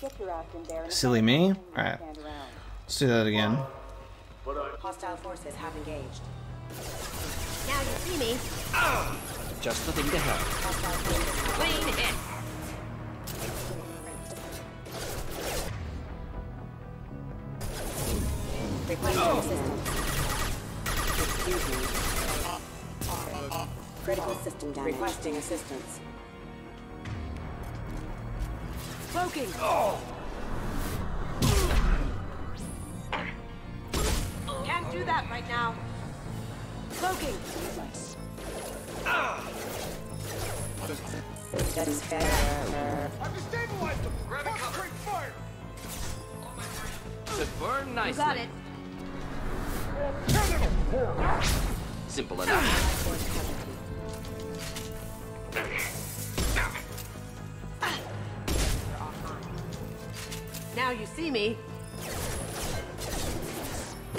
Get your ass in there, and Silly me? Alright. Let's do that again. Hostile forces have engaged. Now you see me. Just the thing to help. Clean hit. Requesting assistance. Excuse me. Critical system damage. Requesting assistance. Cloaking! Can't do that right now. Cloaking! I've destabilized them! Grab Concentrate fire! Should burn nicely. You got it. Simple enough. Now you see me.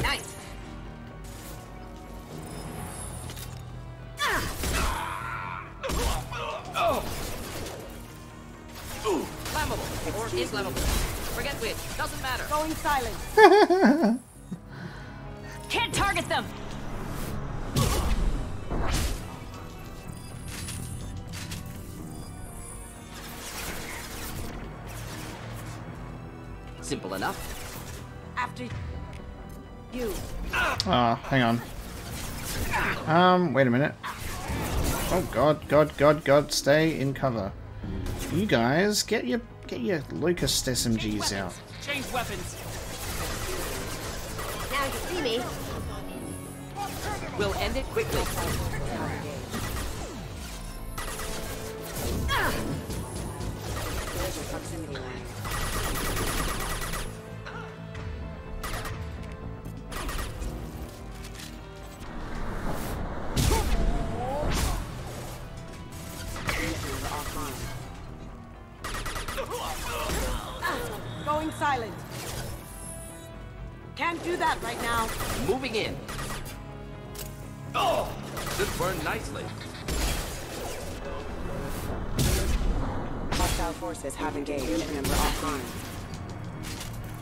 Nice. Ooh, flammable or inflammable. Forget which. Doesn't matter. Going silent. Can't target them! Simple enough. After you. Oh, hang on. Um, wait a minute. Oh god, god, god, god, stay in cover. You guys, get your get your Locust SMGs out. Change weapons. Now you see me. We'll end it quickly. Ah! Going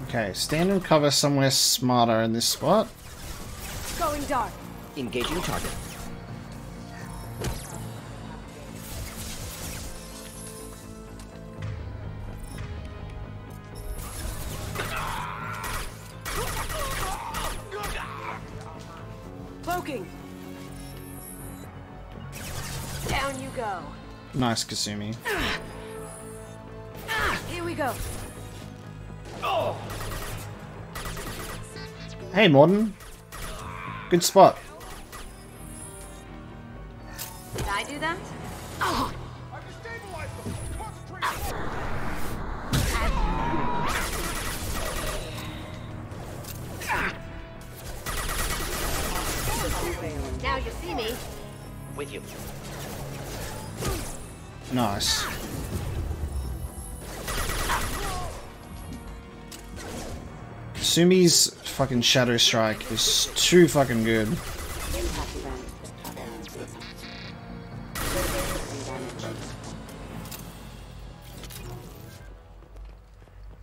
Okay, stand and cover somewhere smarter in this spot. Going dark. Engaging target. Cloaking. Down you go. Nice, Kasumi. Hey, Mordin. Good spot. Did I do that? I've destabilized them! Concentrate Now you see me. With you. Nice. Kasumi's fucking Shadow Strike is too fucking good.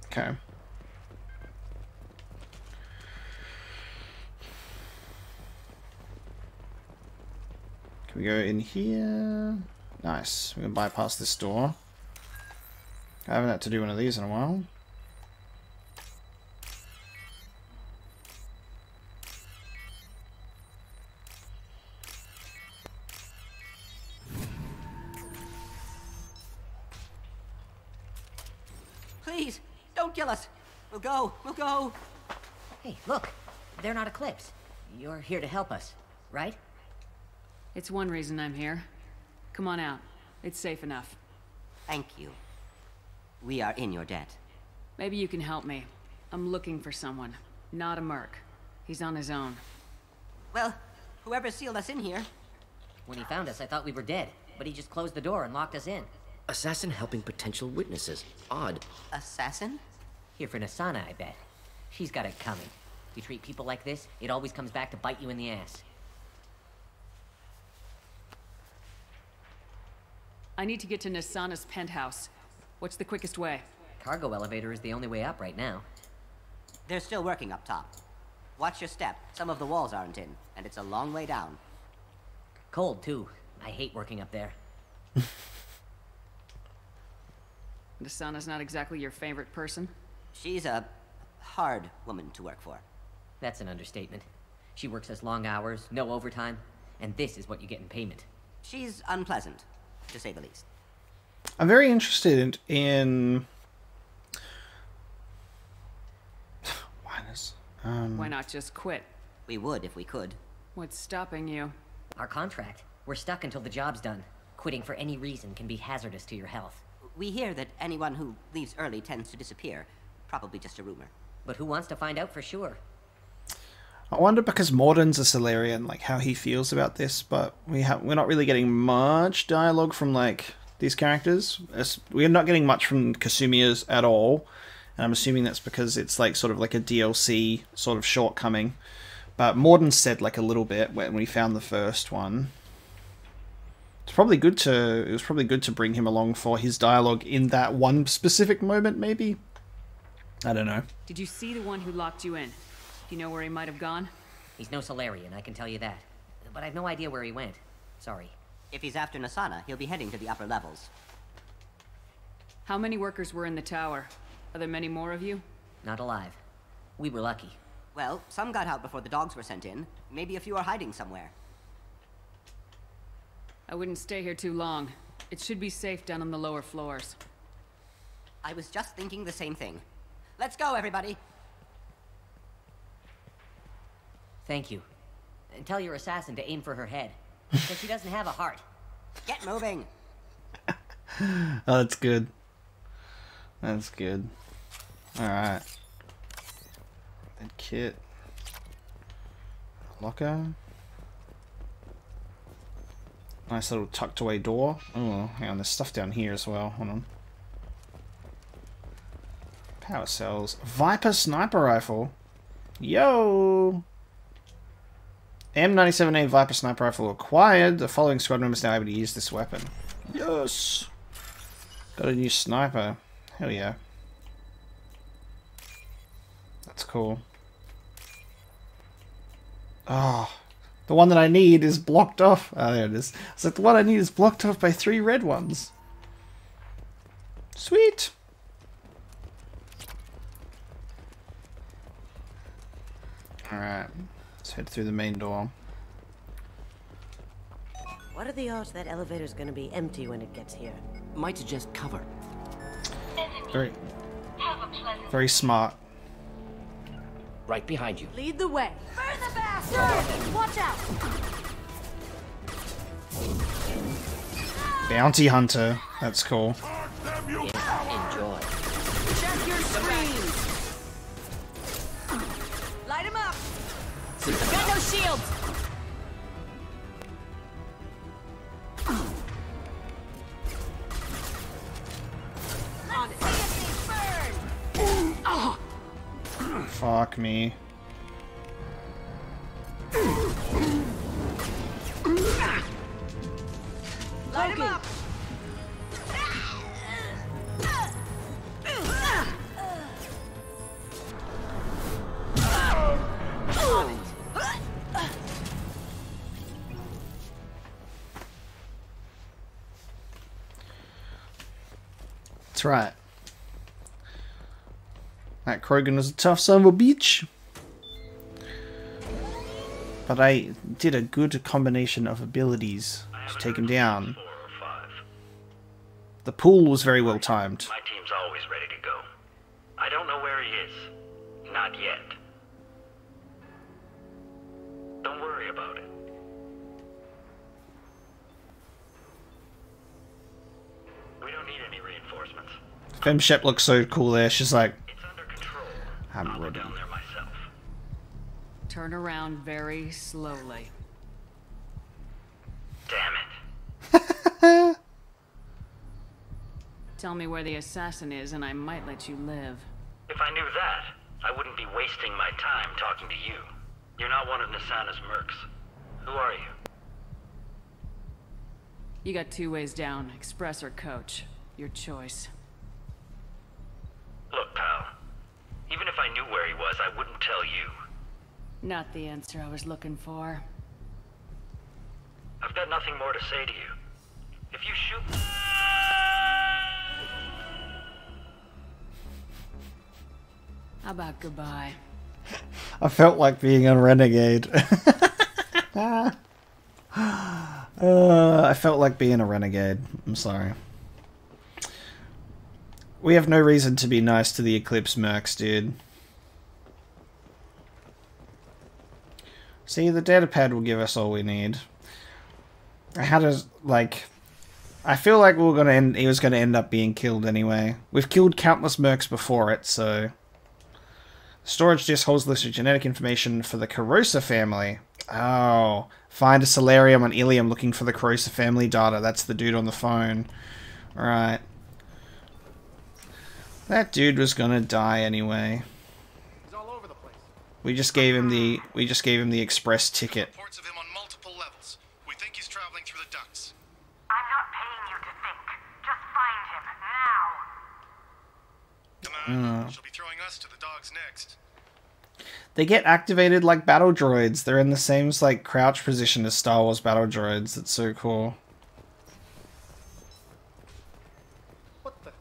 Okay. Can we go in here? Nice. We can bypass this door. I haven't had to do one of these in a while. Go. We'll go. Hey, look. They're not Eclipse. You're here to help us, right? It's one reason I'm here. Come on out. It's safe enough. Thank you. We are in your debt. Maybe you can help me. I'm looking for someone. Not a merc. He's on his own. Well, whoever sealed us in here. When he found us, I thought we were dead, but he just closed the door and locked us in. Assassin helping potential witnesses. Odd. Assassin? Here for Nassana, I bet. She's got it coming. You treat people like this, it always comes back to bite you in the ass. I need to get to Nassana's penthouse. What's the quickest way? Cargo elevator is the only way up right now. They're still working up top. Watch your step. Some of the walls aren't in, and it's a long way down. Cold, too. I hate working up there. Nassana's not exactly your favorite person? She's a hard woman to work for. That's an understatement. She works us long hours, no overtime, and this is what you get in payment. She's unpleasant, to say the least. I'm very interested in... Why this? um... Why not just quit? We would if we could. What's stopping you? Our contract. We're stuck until the job's done. Quitting for any reason can be hazardous to your health. We hear that anyone who leaves early tends to disappear. Probably just a rumor. But who wants to find out for sure? I wonder because Mordin's a Salarian, like how he feels about this, but we have we're not really getting much dialogue from like these characters. We're not getting much from Kasumiya's at all, and I'm assuming that's because it's like sort of like a DLC sort of shortcoming. But Morden said like a little bit when we found the first one. It's probably good to it was probably good to bring him along for his dialogue in that one specific moment, maybe. I don't know. Did you see the one who locked you in? Do you know where he might have gone? He's no Salarian, I can tell you that. But I've no idea where he went. Sorry. If he's after Nassana, he'll be heading to the upper levels. How many workers were in the tower? Are there many more of you? Not alive. We were lucky. Well, some got out before the dogs were sent in. Maybe a few are hiding somewhere. I wouldn't stay here too long. It should be safe down on the lower floors. I was just thinking the same thing. Let's go, everybody! Thank you. And tell your assassin to aim for her head. Because she doesn't have a heart. Get moving! oh, that's good. That's good. Alright. Then kit. Locker. Nice little tucked away door. Oh, hang on, there's stuff down here as well. Hold on. Power cells. Viper sniper rifle. Yo! M97A Viper sniper rifle acquired. The following squad members now able to use this weapon. Yes! Got a new sniper. Hell yeah. That's cool. Oh, the one that I need is blocked off. Oh, there it is. It's like the one I need is blocked off by three red ones. Sweet. Alright, let's head through the main door. What are the odds that elevator's gonna be empty when it gets here? Might suggest cover. Very, very smart. Right behind you. Lead the way. Burn the bastard! Watch out! Bounty hunter. That's cool. Enjoy. Shields! On it. Burn! Oh. Fuck me. Light him up! Right. That Krogan was a tough son of a bitch. But I did a good combination of abilities to take him down. The pool was very well timed. Femshep looks so cool there. She's like, I'm ready. Turn around very slowly. Damn it. Tell me where the assassin is, and I might let you live. If I knew that, I wouldn't be wasting my time talking to you. You're not one of Nassana's mercs. Who are you? You got two ways down express or coach. Your choice. If I knew where he was, I wouldn't tell you. Not the answer I was looking for. I've got nothing more to say to you. If you shoot... How about goodbye? I felt like being a renegade. uh, I felt like being a renegade. I'm sorry. We have no reason to be nice to the Eclipse Mercs, dude. See, the data pad will give us all we need. How does like? I feel like we are gonna end. He was gonna end up being killed anyway. We've killed countless mercs before it, so. Storage disk holds list of genetic information for the Carosa family. Oh, find a Salarian on Ilium looking for the Carosa family data. That's the dude on the phone. Right. That dude was gonna die anyway. We just gave him the we just gave him the express ticket. Reports of him on multiple levels. We think he's traveling through the ducts. I'm not paying you to think. Just find him now. Come on. Uh. She'll be throwing us to the dogs next. They get activated like battle droids. They're in the same like crouch position as Star Wars battle droids. That's so cool. What the?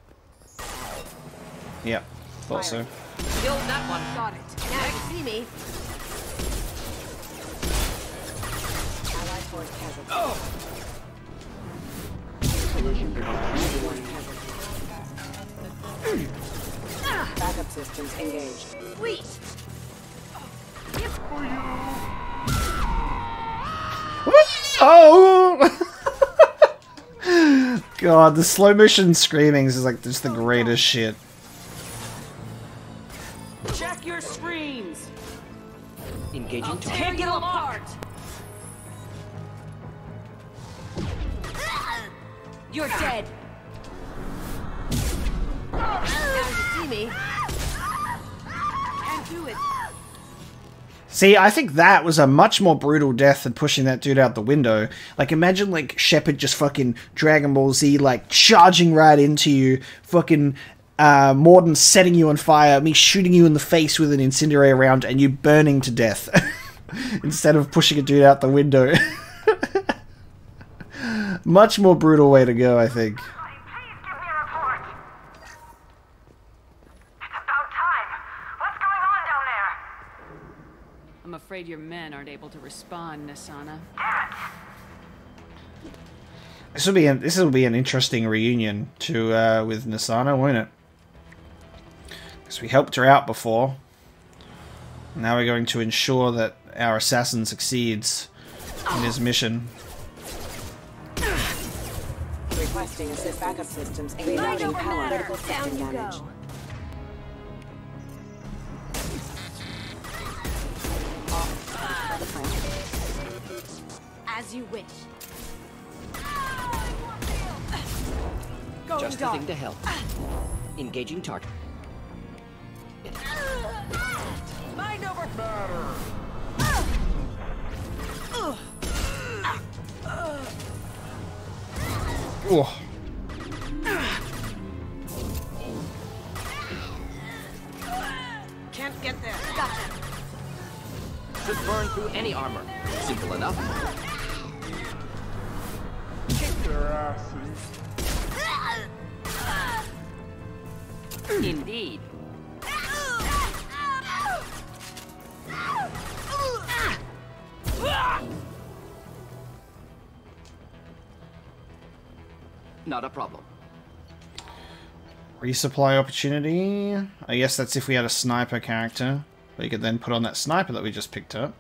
Yep. Thought so. Killed that one. Got it. Now you see me. Allied force casualty. Oh. Collision casualty. Hmm. Backup systems engaged. Sweet. Oh! God, the slow motion screamings is like just the greatest shit. Engaging I'll target. tear you apart. You're dead. Now you see me. Can't do it. See, I think that was a much more brutal death than pushing that dude out the window. Like, imagine, like, Shepard just fucking Dragon Ball Z, like, charging right into you, fucking uh, Mordin setting you on fire, me shooting you in the face with an incendiary round, and you burning to death. Instead of pushing a dude out the window. much more brutal way to go, I think. I'm afraid your men aren't able to respond, Nassana. This will be an, this will be an interesting reunion to uh, with Nassana, won't it? Because we helped her out before. Now we're going to ensure that our assassin succeeds in his mission. Requesting assist backup systems. Rerouting power. Critical Down system you damage. go. As you wish. Going Just the thing to help. Engaging target. Mind over matter. Oh. Can't get there. Gotcha. Should burn through any armor. Simple enough. Kick their asses. Indeed. Not a problem. Resupply opportunity. I guess that's if we had a sniper character. We could then put on that sniper that we just picked up.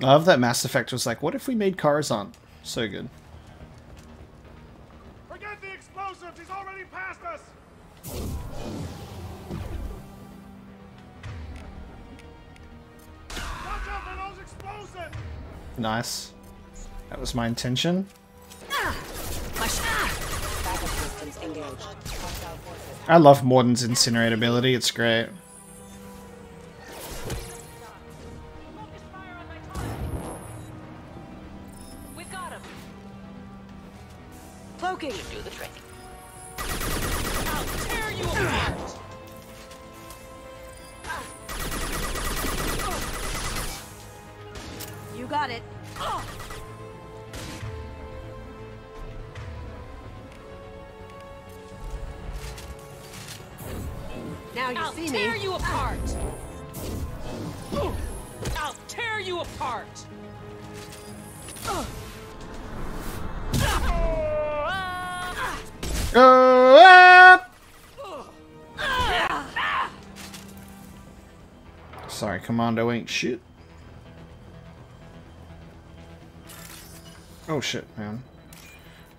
I love that Mass Effect was like, what if we made Coruscant? So good. Nice. That was my intention. I love Mordin's incinerate ability, it's great. Cloaking. now you I'll see me. I'll tear you apart! I'll tear you apart! Go up! Sorry, Commando ain't shit. Oh shit, man.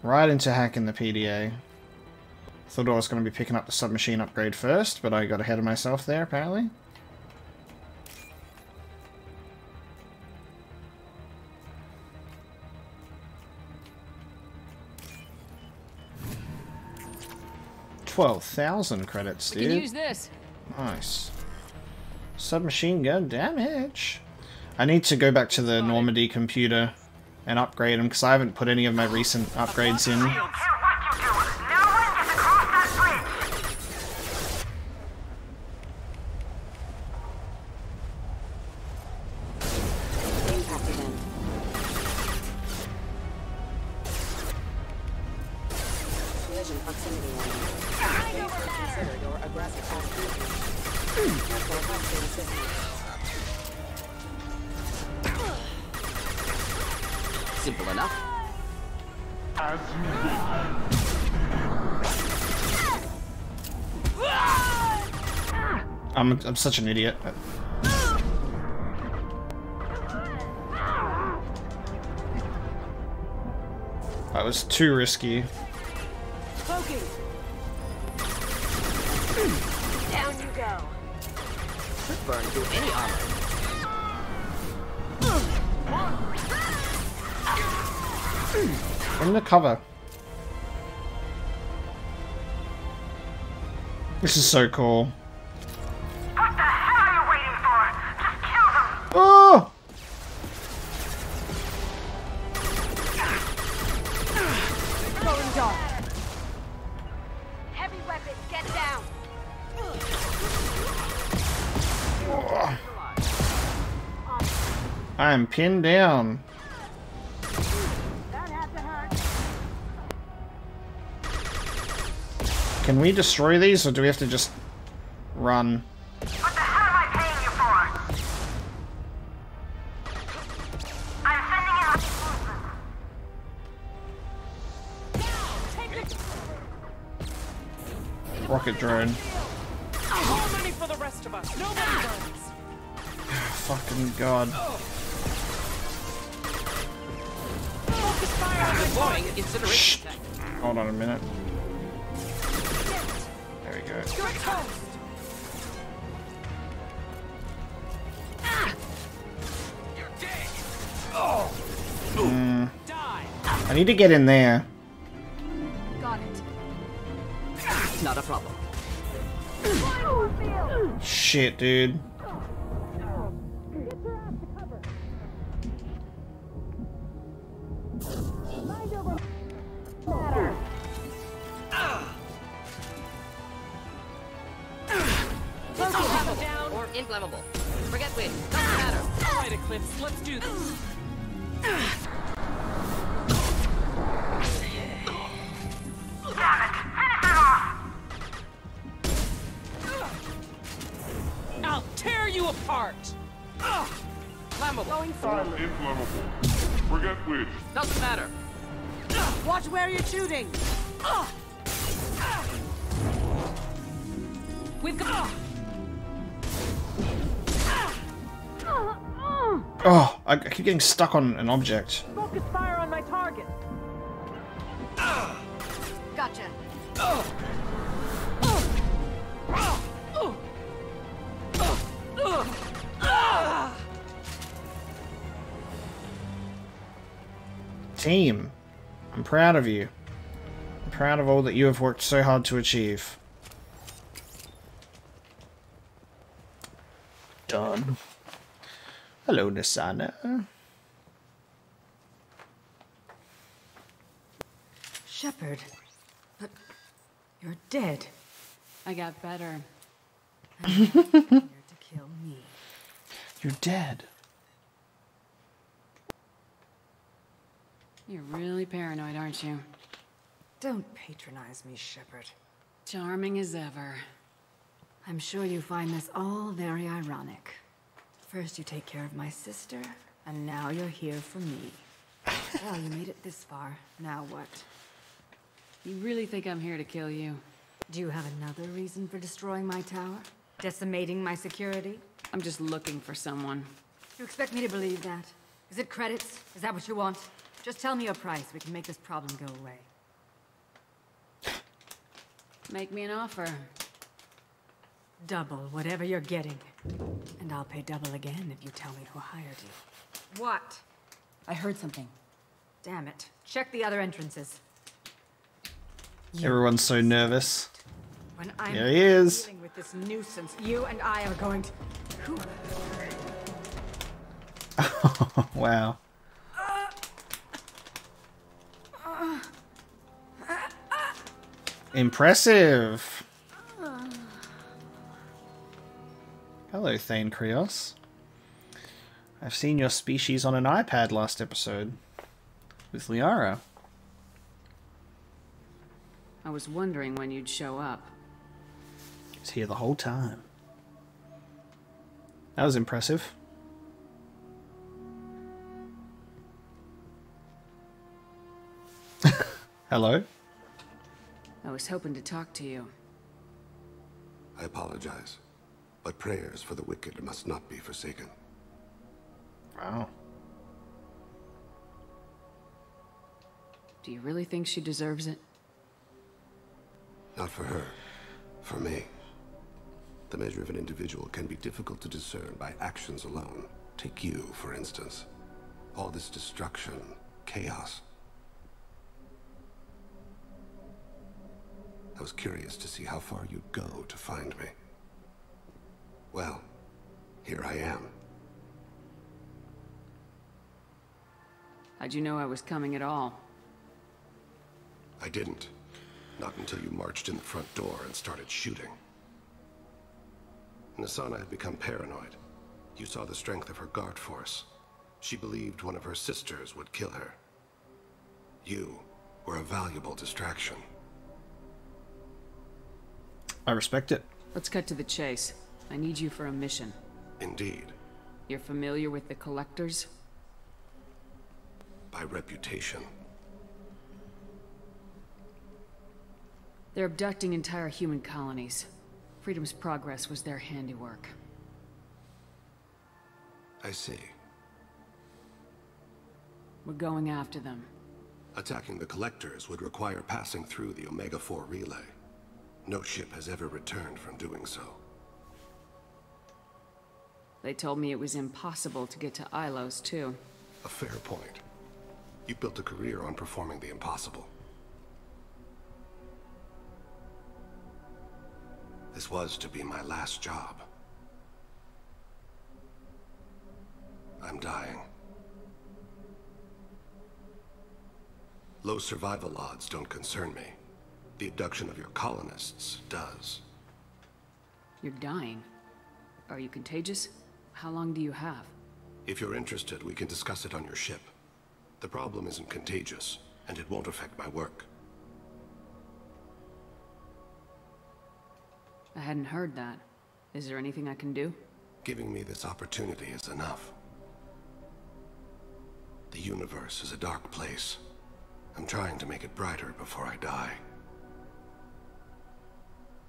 Right into hacking the PDA. Thought I was going to be picking up the submachine upgrade first, but I got ahead of myself there, apparently. Twelve thousand credits, We dude. can use this. Nice. Submachine gun damage. I need to go back to the Normandy computer and upgrade them because I haven't put any of my recent upgrades in. I'm, I'm such an idiot. That was too risky. Poking. Down you go. Could burn through any armor. In the cover. This is so cool. I am pinned down. Can we destroy these, or do we have to just run? Rocket drone. Harmony for the rest of us. Nobody burns. Fucking god. Oh. To get in there. Got it. Not a problem. Shit, dude. Inflammable. Forget which. Doesn't matter. Watch where you're shooting. We've got. Oh, I I keep getting stuck on an object. Focus fire on my target. Gotcha. Team, I'm proud of you. I'm proud of all that you have worked so hard to achieve. Done. Hello, Nassana. Shepard. But you're dead. I got better. You're here to kill me. You're dead. You're really paranoid, aren't you? Don't patronize me, Shepard. Charming as ever. I'm sure you find this all very ironic. First you take care of my sister, and now you're here for me. well, you made it this far. Now what? You really think I'm here to kill you? Do you have another reason for destroying my tower? Decimating my security? I'm just looking for someone. You expect me to believe that? Is it credits? Is that what you want? Just tell me your price. We can make this problem go away. Make me an offer. Double whatever you're getting. And I'll pay double again if you tell me who hired you. What? I heard something. Damn it. Check the other entrances. Everyone's so nervous. When I'm There he is. dealing with this nuisance, you and I are going to... Wow. Impressive. Hello, Thane Krios. I've seen your species on an iPad last episode with Liara. I was wondering when you'd show up. He's here the whole time. That was impressive. Hello? I was hoping to talk to you. I apologize, but prayers for the wicked must not be forsaken. Wow. Do you really think she deserves it? Not for her, for me. The measure of an individual can be difficult to discern by actions alone. Take you, for instance. All this destruction, chaos. I was curious to see how far you'd go to find me. Well, here I am. How'd you know I was coming at all? I didn't. Not until you marched in the front door and started shooting. Nassana had become paranoid. You saw the strength of her guard force. She believed one of her sisters would kill her. You were a valuable distraction. I respect it. Let's cut to the chase. I need you for a mission. Indeed, You're familiar with the Collectors? by reputation. They're abducting entire human colonies. Freedom's Progress was their handiwork. I see. We're going after them. Attacking the Collectors would require passing through the Omega-4 relay. No ship has ever returned from doing so. They told me it was impossible to get to Ilos, too. A fair point. You built a career on performing the impossible. This was to be my last job. I'm dying. Low survival odds don't concern me. The abduction of your colonists does. You're dying. Are you contagious? How long do you have? If you're interested, we can discuss it on your ship. The problem isn't contagious, and it won't affect my work. I hadn't heard that. Is there anything I can do? Giving me this opportunity is enough. The universe is a dark place. I'm trying to make it brighter before I die.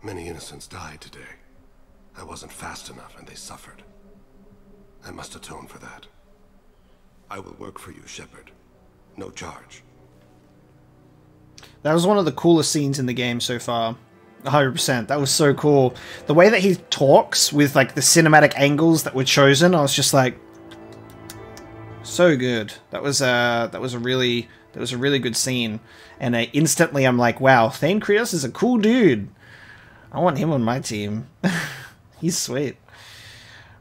Many innocents died today. I wasn't fast enough and they suffered. I must atone for that. I will work for you, Shepard. No charge. That was one of the coolest scenes in the game so far. 100%. That was so cool. The way that he talks with like the cinematic angles that were chosen, I was just like so good. That was uh that was a really that was a really good scene. And uh, instantly I'm like, wow, Thane Krios is a cool dude. I want him on my team. He's sweet.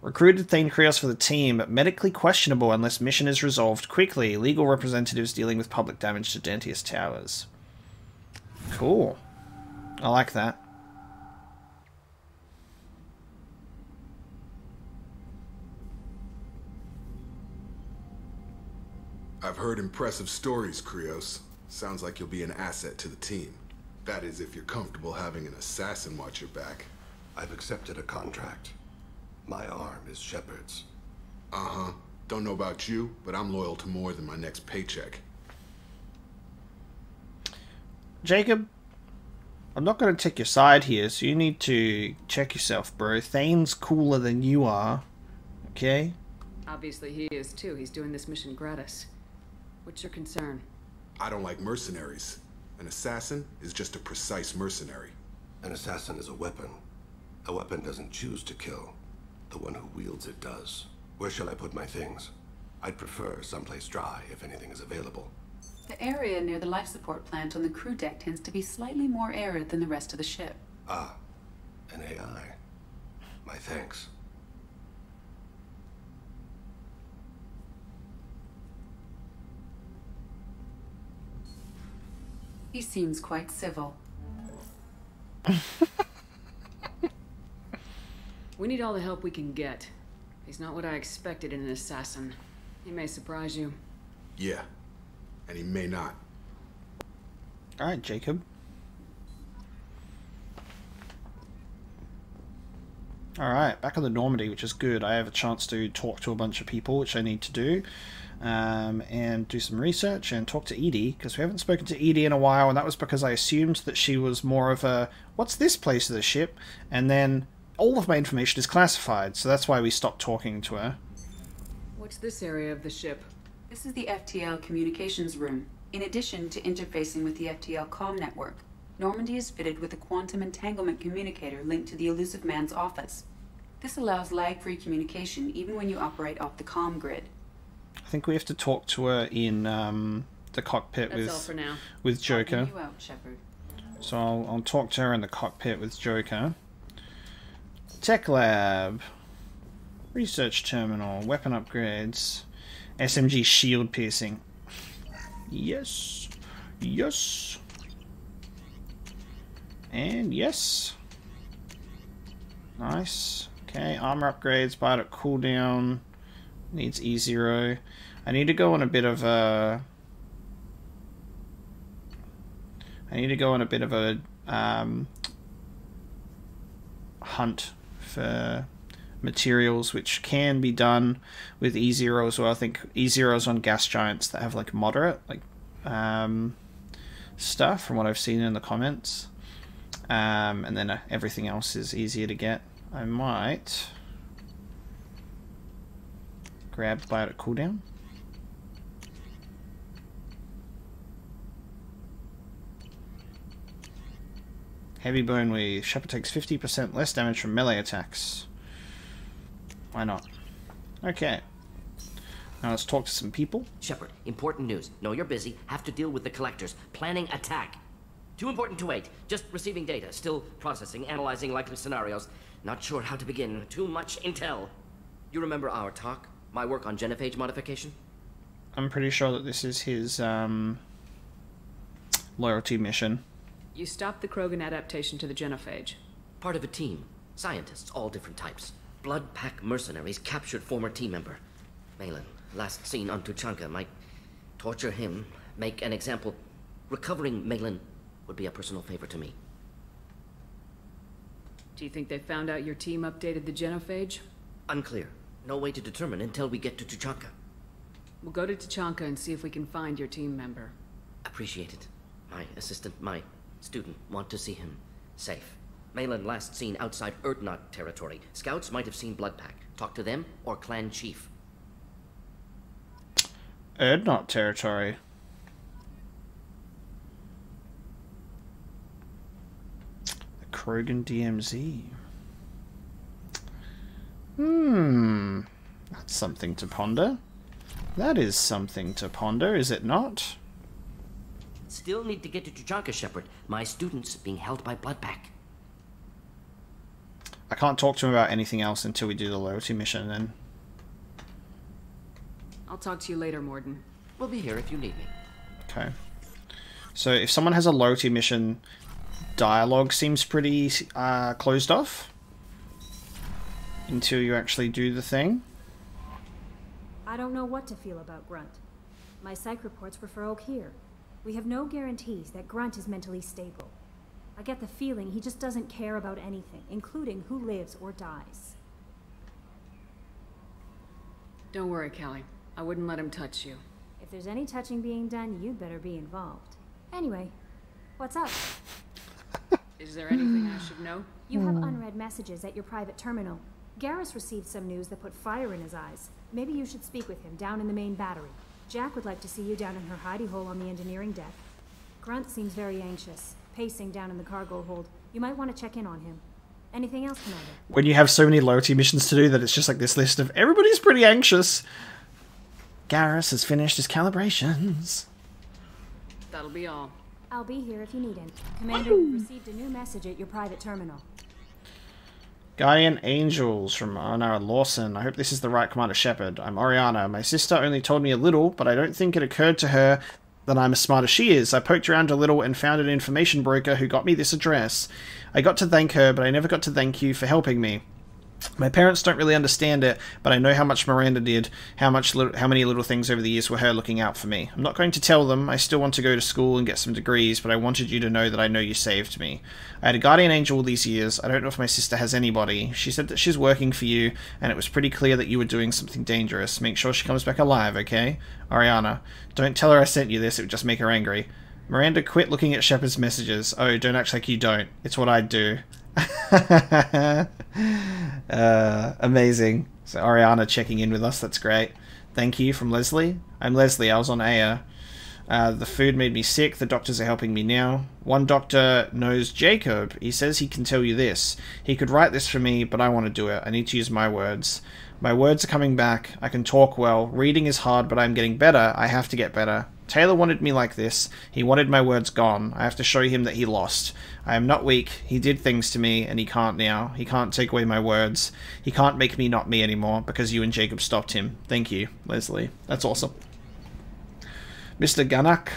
Recruited Thane Krios for the team, medically questionable unless mission is resolved quickly. Legal representatives dealing with public damage to Dantius Towers. Cool. I like that. I've heard impressive stories, Krios. Sounds like you'll be an asset to the team. That is, if you're comfortable having an assassin watch your back. I've accepted a contract. My arm is Shepard's. Uh-huh. Don't know about you, but I'm loyal to more than my next paycheck. Jacob, I'm not going to take your side here, so you need to check yourself, bro. Thane's cooler than you are. Okay. Obviously he is too. He's doing this mission gratis. What's your concern? I don't like mercenaries. An assassin is just a precise mercenary. An assassin is a weapon. A weapon doesn't choose to kill. The one who wields it does. Where shall I put my things? I'd prefer someplace dry if anything is available. The area near the life support plant on the crew deck tends to be slightly more arid than the rest of the ship. Ah, an AI. My thanks. He seems quite civil. We need all the help we can get. He's not what I expected in an assassin. He may surprise you. Yeah. And he may not. Alright, Jacob. Alright, back on the Normandy, which is good. I have a chance to talk to a bunch of people, which I need to do. Um, and do some research and talk to EDI, because we haven't spoken to EDI in a while, and that was because I assumed that she was more of a, what's this place of the ship? And then all of my information is classified, so that's why we stopped talking to her. What's this area of the ship? This is the FTL communications room. In addition to interfacing with the FTL comm network, Normandy is fitted with a quantum entanglement communicator linked to the Illusive Man's office. This allows lag-free communication even when you operate off the comm grid. I think we have to talk to her in um, the cockpit That's with all for now. with Joker. Out, So I'll, I'll talk to her in the cockpit with Joker. Tech lab, research terminal, weapon upgrades, SMG shield piercing. Yes, yes, and yes. Nice. Okay, armor upgrades, biotic cooldown, needs E0. I need to go on a bit of a I need to go on a bit of a um, hunt for materials, which can be done with E0 as well. I think E0 is on gas giants that have like moderate like um, stuff from what I've seen in the comments, um, and then uh, everything else is easier to get. I might grab biotic cooldown. Heavy bone weave. Shepard takes 50% less damage from melee attacks. Why not? Okay. Now let's talk to some people. Shepard, important news. Know you're busy. Have to deal with the collectors. Planning attack. Too important to wait. Just receiving data. Still processing, analyzing likely scenarios. Not sure how to begin. Too much intel. You remember our talk? My work on genophage modification? I'm pretty sure that this is his um, loyalty mission. You stopped the Krogan adaptation to the genophage. Part of a team. Scientists, all different types. Blood Pack mercenaries captured former team member. Maelon, last seen on Tuchanka, might torture him, make an example. Recovering Maelon would be a personal favor to me. Do you think they found out your team updated the genophage? Unclear. No way to determine until we get to Tuchanka. We'll go to Tuchanka and see if we can find your team member. Appreciate it. My assistant, my student, want to see him safe. Maelon last seen outside Urdnot territory. Scouts might have seen Bloodpack. Talk to them or clan chief. Urdnot territory. The Krogan DMZ. Hmm. That's something to ponder. That is something to ponder, is it not? Still need to get to Tuchanka, Shepard. My student's being held by Bloodpack. I can't talk to him about anything else until we do the loyalty mission then. I'll talk to you later, Mordin. We'll be here if you need me. Okay. So if someone has a loyalty mission, dialogue seems pretty uh, closed off until you actually do the thing. I don't know what to feel about Grunt. My psych reports refer Oak here. We have no guarantees that Grunt is mentally stable. I get the feeling he just doesn't care about anything, including who lives or dies. Don't worry, Kelly. I wouldn't let him touch you. If there's any touching being done, you'd better be involved. Anyway, what's up? Is there anything I should know? You have unread messages at your private terminal. Garrus received some news that put fire in his eyes. Maybe you should speak with him down in the main battery. Jack would like to see you down in her hidey hole on the engineering deck. Grunt seems very anxious, pacing down in the cargo hold. You might want to check in on him. Anything else, Commander? When you have so many loyalty missions to do that it's just like this list of everybody's pretty anxious. Garrus has finished his calibrations. That'll be all. I'll be here if you need him. Commander, received a new message at your private terminal. Guardian Angels from Anna Lawson. I hope this is the right Commander Shepard. I'm Oriana. My sister only told me a little, but I don't think it occurred to her that I'm as smart as she is. I poked around a little and found an information broker who got me this address. I got to thank her, but I never got to thank you for helping me. My parents don't really understand it, but I know how much Miranda did, how much, how many little things over the years were her looking out for me. I'm not going to tell them. I still want to go to school and get some degrees, but I wanted you to know that I know you saved me. I had a guardian angel all these years. I don't know if my sister has anybody. She said that she's working for you, and it was pretty clear that you were doing something dangerous. Make sure she comes back alive, okay? Oriana, don't tell her I sent you this. It would just make her angry. Miranda, quit looking at Shepard's messages. Oh, don't act like you don't. It's what I'd do. uh, amazing. So Oriana checking in with us. That's great. Thank you from Leslie. I'm Leslie. I was on Aeia. Uh, the food made me sick. The doctors are helping me now. One doctor knows Jacob. He says he can tell you this. He could write this for me, but I want to do it. I need to use my words. My words are coming back. I can talk well. Reading is hard, but I'm getting better. I have to get better. Taylor wanted me like this. He wanted my words gone. I have to show him that he lost. I am not weak. He did things to me, and he can't now. He can't take away my words. He can't make me not me anymore because you and Jacob stopped him. Thank you, Leslie. That's awesome. Mr. Ganak,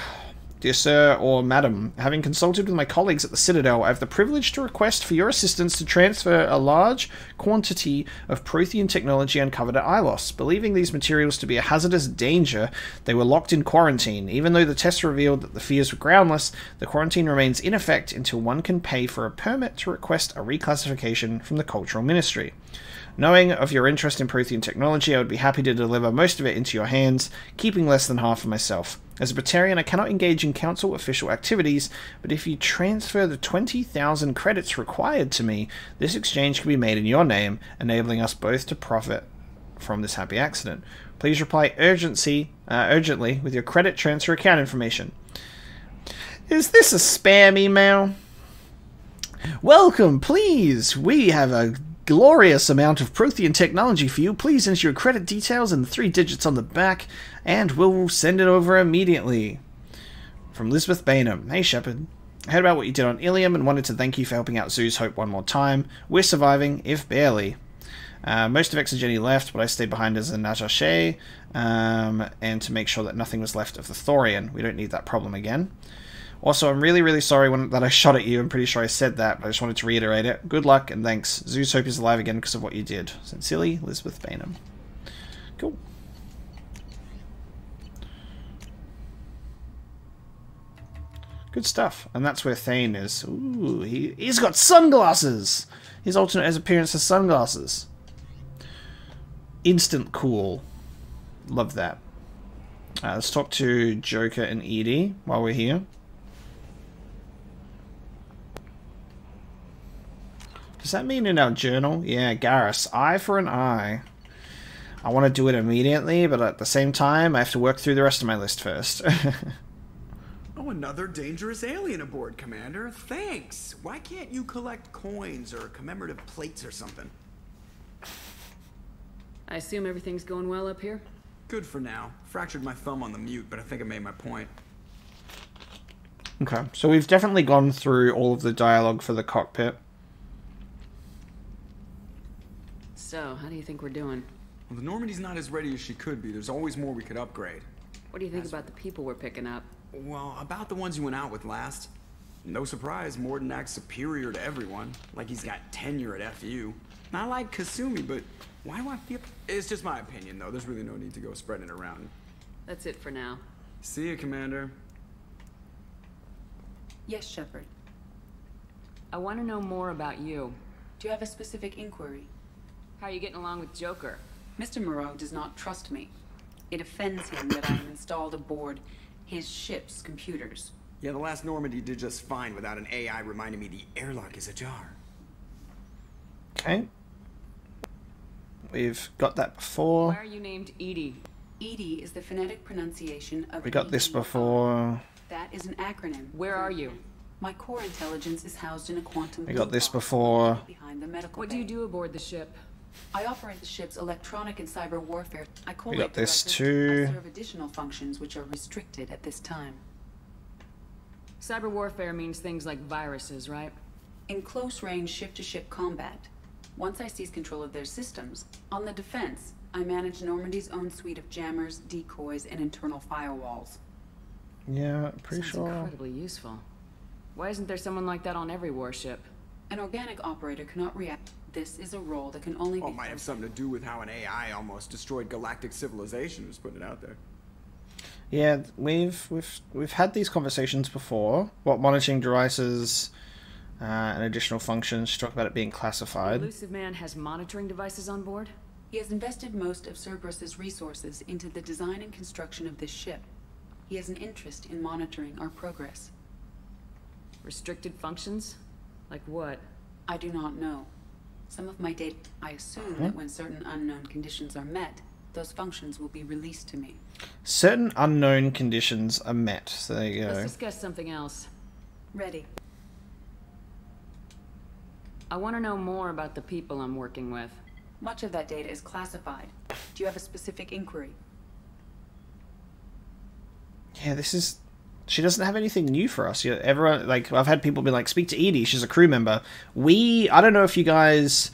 Dear Sir or Madam, having consulted with my colleagues at the Citadel, I have the privilege to request for your assistance to transfer a large quantity of Prothean technology uncovered at Ilos. Believing these materials to be a hazardous danger, they were locked in quarantine. Even though the tests revealed that the fears were groundless, the quarantine remains in effect until one can pay for a permit to request a reclassification from the Cultural Ministry. Knowing of your interest in Prothean technology, I would be happy to deliver most of it into your hands, keeping less than half for myself. As a Batarian, I cannot engage in council official activities, but if you transfer the 20,000 credits required to me, this exchange can be made in your name, enabling us both to profit from this happy accident. Please reply urgency, uh, urgently with your credit transfer account information. Is this a spam email? Welcome, please. We have a glorious amount of Prothean technology for you. Please enter your credit details and the three digits on the back, and we'll send it over immediately. From Elizabeth Baynham. Hey, Shepard. I heard about what you did on Ilium and wanted to thank you for helping out Zhu's Hope one more time. We're surviving, if barely. Uh, most of ExoGeni left, but I stayed behind as a Najache, um, and to make sure that nothing was left of the Thorian. We don't need that problem again. Also, I'm really, really sorry when, that I shot at you. I'm pretty sure I said that, but I just wanted to reiterate it. Good luck and thanks. Zhu's Hope is alive again because of what you did. Sincerely, Elizabeth Baynham. Cool. Good stuff. And that's where Thane is. Ooh, he, he's got sunglasses! His alternate as appearance has sunglasses. Instant cool. Love that. Uh, let's talk to Joker and EDI while we're here. Does that mean in our journal? Yeah, Garrus. Eye for an eye. I want to do it immediately, but at the same time, I have to work through the rest of my list first. oh, another dangerous alien aboard, Commander. Thanks. Why can't you collect coins or commemorative plates or something? I assume everything's going well up here? Good for now. Fractured my thumb on the mute, but I think I made my point. Okay, so we've definitely gone through all of the dialogue for the cockpit. So, how do you think we're doing? Well, the Normandy's not as ready as she could be. There's always more we could upgrade. What do you think about the people we're picking up? Well, about the ones you went out with last. No surprise, Mordin acts superior to everyone. Like he's got tenure at FU. Not like Kasumi, but why do I feel... It's just my opinion, though. There's really no need to go spreading it around. That's it for now. See you, Commander. Yes, Shepard. I want to know more about you. Do you have a specific inquiry? How are you getting along with Joker? Mr. Moreau does not trust me. It offends him that I am installed aboard his ship's computers. Yeah, the last Normandy did just fine without an AI reminding me the airlock is ajar. Okay. We've got that before. Why are you named EDI? EDI is the phonetic pronunciation of We got this before. That is an acronym. Where are you? My core intelligence is housed in a quantum. We got this before. behind the medical. What do you do aboard the ship? I operate the ship's electronic and cyber warfare. I We got collate this too. I serve additional functions which are restricted at this time. Cyber warfare means things like viruses, right? In close range ship-to-ship combat. Once I seize control of their systems, on the defense, I manage Normandy's own suite of jammers, decoys, and internal firewalls. Yeah, pretty Sounds sure. incredibly useful. Why isn't there someone like that on every warship? An organic operator cannot react. This is a role that can only Well, be. it might have something to do with how an AI almost destroyed galactic civilization. Just putting it out there. Yeah, we've we've we've had these conversations before. What monitoring devices uh, and additional functions. She talked about it being The classified. Illusive Man has monitoring devices on board? He has invested most of Cerberus's resources into the design and construction of this ship. He has an interest in monitoring our progress. Restricted functions? Like what? I do not know. Some of my data. I assume Hmm. that when certain unknown conditions are met, those functions will be released to me. Certain unknown conditions are met. So there you go. Let's discuss something else. Ready. I want to know more about the people I'm working with. Much of that data is classified. Do you have a specific inquiry? Yeah, this is. She doesn't have anything new for us. Yeah, everyone like I've had people be like, "Speak to EDI. She's a crew member." We I don't know if you guys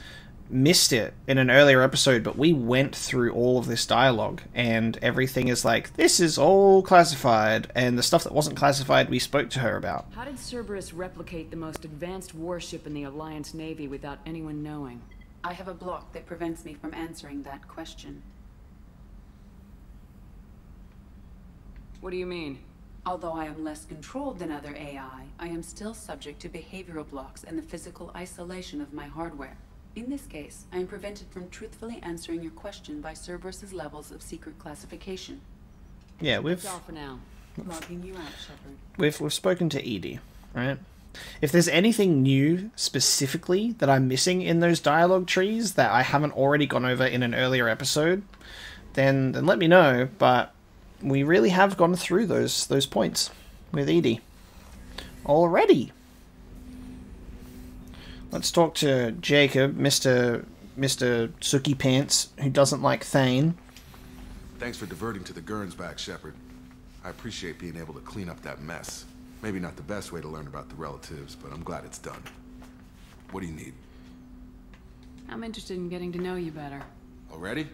missed it in an earlier episode, but we went through all of this dialogue, and everything is like, "This is all classified," and the stuff that wasn't classified, we spoke to her about. How did Cerberus replicate the most advanced warship in the Alliance Navy without anyone knowing? I have a block that prevents me from answering that question. What do you mean? Although I am less controlled than other AI, I am still subject to behavioral blocks and the physical isolation of my hardware. In this case, I am prevented from truthfully answering your question by Cerberus's levels of secret classification. Yeah, we've That's all for now. Logging you out, Shepard. we've we've spoken to EDI, right? If there's anything new specifically that I'm missing in those dialogue trees that I haven't already gone over in an earlier episode, then then let me know. But we really have gone through those those points with EDI already. Let's talk to Jacob, Mister Mister Sookie Pants, who doesn't like Thane. Thanks for diverting to the Gurns back, Shepard. I appreciate being able to clean up that mess. Maybe not the best way to learn about the relatives, but I'm glad it's done. What do you need? I'm interested in getting to know you better. Already?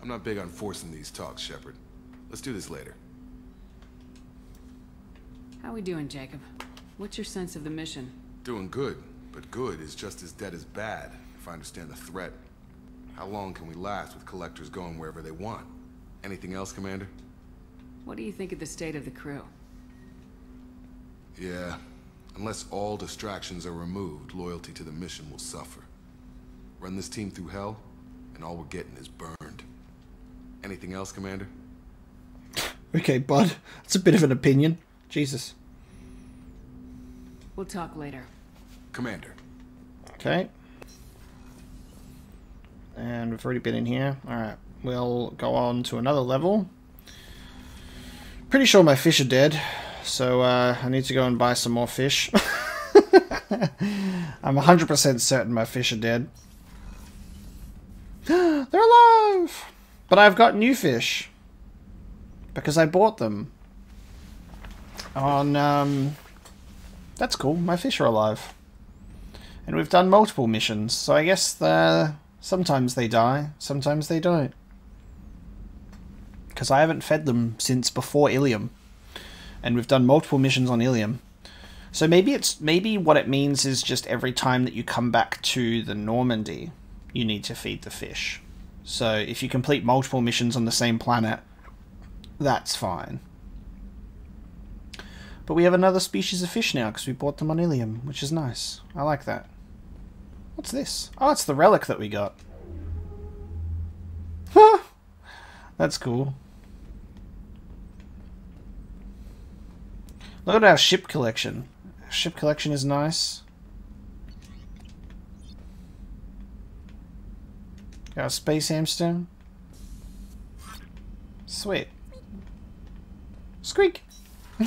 I'm not big on forcing these talks, Shepard. Let's do this later. How we doing, Jacob? What's your sense of the mission? Doing good, but good is just as dead as bad, if I understand the threat. How long can we last with collectors going wherever they want? Anything else, Commander? What do you think of the state of the crew? Yeah. Unless all distractions are removed, loyalty to the mission will suffer. Run this team through hell, and all we're getting is burned. Anything else, Commander? Okay, bud, it's a bit of an opinion. Jesus. We'll talk later. Commander. Okay. And we've already been in here. Alright, we'll go on to another level. Pretty sure my fish are dead, so uh, I need to go and buy some more fish. I'm 100% certain my fish are dead. They're alive! But I've got new fish. Because I bought them. On, um... That's cool, my fish are alive. And we've done multiple missions, so I guess the sometimes they die, sometimes they don't. Because I haven't fed them since before Ilium. And we've done multiple missions on Ilium. So maybe it's maybe what it means is just every time that you come back to the Normandy, you need to feed the fish. So if you complete multiple missions on the same planet, that's fine. But we have another species of fish now because we bought the on Ilium, which is nice. I like that. What's this? Oh, it's the relic that we got. That's cool. Look at our ship collection. Our ship collection is nice. Got a space hamster. Sweet. Squeak.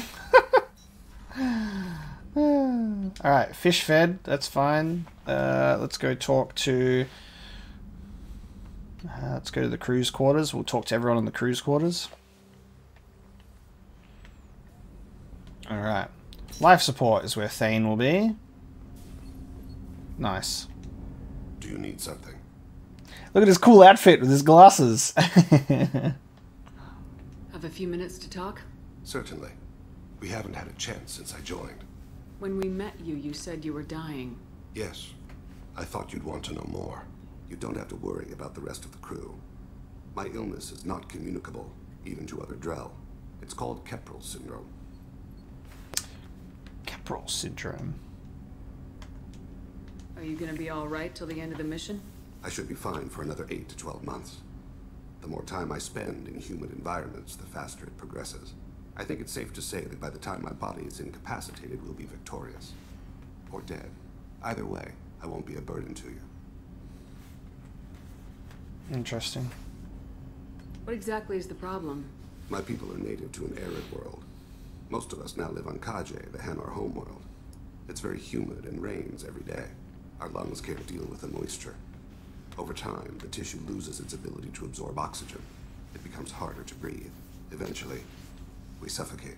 Alright, fish fed, that's fine. Uh, let's go talk to... Uh, let's go to the cruise quarters. We'll talk to everyone in the cruise quarters. Alright. Life support is where Thane will be. Nice. Do you need something? Look at his cool outfit with his glasses. Have a few minutes to talk? Certainly. We haven't had a chance since I joined. When we met you, you said you were dying. Yes. I thought you'd want to know more. You don't have to worry about the rest of the crew. My illness is not communicable, even to other Drell. It's called Kepral syndrome. Kepral syndrome. Are you gonna be alright till the end of the mission? I should be fine for another 8 to 12 months. The more time I spend in human environments, the faster it progresses. I think it's safe to say that by the time my body is incapacitated, we'll be victorious. Or dead. Either way, I won't be a burden to you. Interesting. What exactly is the problem? My people are native to an arid world. Most of us now live on Kahje, the Hanar homeworld. It's very humid and rains every day. Our lungs can't deal with the moisture. Over time, the tissue loses its ability to absorb oxygen. It becomes harder to breathe. Eventually, we suffocate.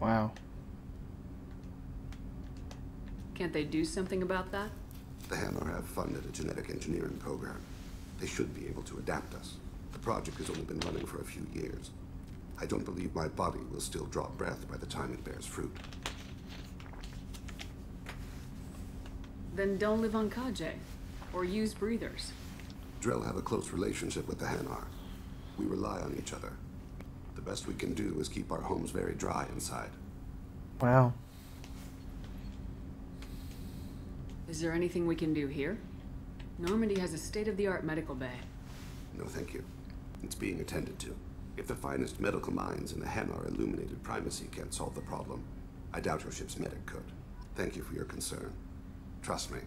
Wow. Can't they do something about that? The Hanar have funded a genetic engineering program. They should be able to adapt us. The project has only been running for a few years. I don't believe my body will still draw breath by the time it bears fruit. Then don't live on Kahje. Or use breathers. Drell have a close relationship with the Hanar. We rely on each other. The best we can do is keep our homes very dry inside. Wow. Is there anything we can do here? Normandy has a state-of-the-art medical bay. No, thank you. It's being attended to. If the finest medical minds in the Hanar illuminated primacy can't solve the problem, I doubt your ship's medic could. Thank you for your concern. Trust me,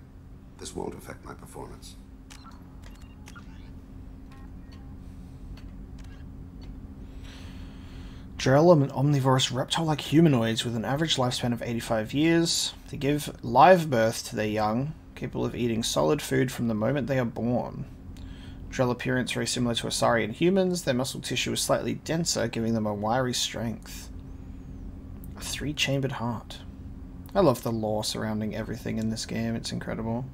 this won't affect my performance. Drell are an omnivorous reptile-like humanoids with an average lifespan of 85 years. They give live birth to their young, capable of eating solid food from the moment they are born. Drell appearance very similar to Asari Asarian humans. Their muscle tissue is slightly denser, giving them a wiry strength. A three-chambered heart. I love the lore surrounding everything in this game. It's incredible.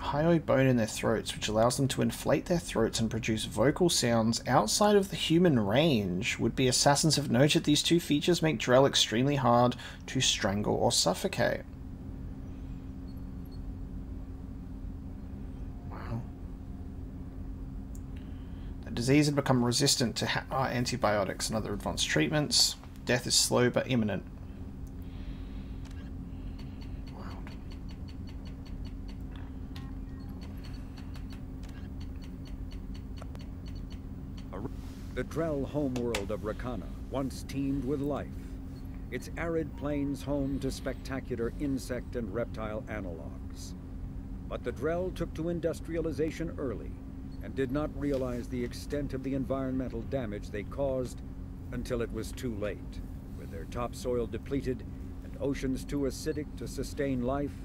Hyoid bone in their throats, which allows them to inflate their throats and produce vocal sounds outside of the human range. Would-be assassins have noted these two features make Drell extremely hard to strangle or suffocate. Wow. The disease had become resistant to uh, antibiotics and other advanced treatments. Death is slow but imminent. The Drell homeworld of Rakhana once teemed with life. Its arid plains home to spectacular insect and reptile analogs. But the Drell took to industrialization early and did not realize the extent of the environmental damage they caused until it was too late. With their topsoil depleted and oceans too acidic to sustain life,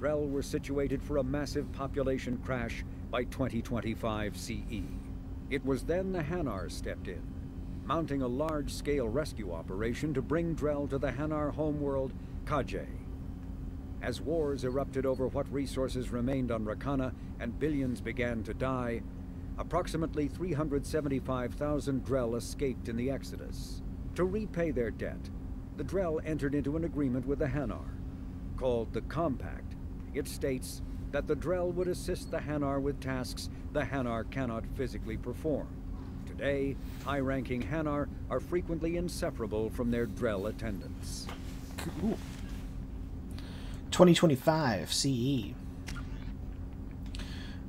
Drell were situated for a massive population crash by 2025 CE. It was then the Hanar stepped in, mounting a large-scale rescue operation to bring Drell to the Hanar homeworld, Kahje. As wars erupted over what resources remained on Rakhana and billions began to die, approximately 375,000 Drell escaped in the Exodus. To repay their debt, the Drell entered into an agreement with the Hanar. Called the Compact, it states that the Drell would assist the Hanar with tasks the Hanar cannot physically perform. Today, high-ranking Hanar are frequently inseparable from their Drell attendants. Cool. 2025 CE.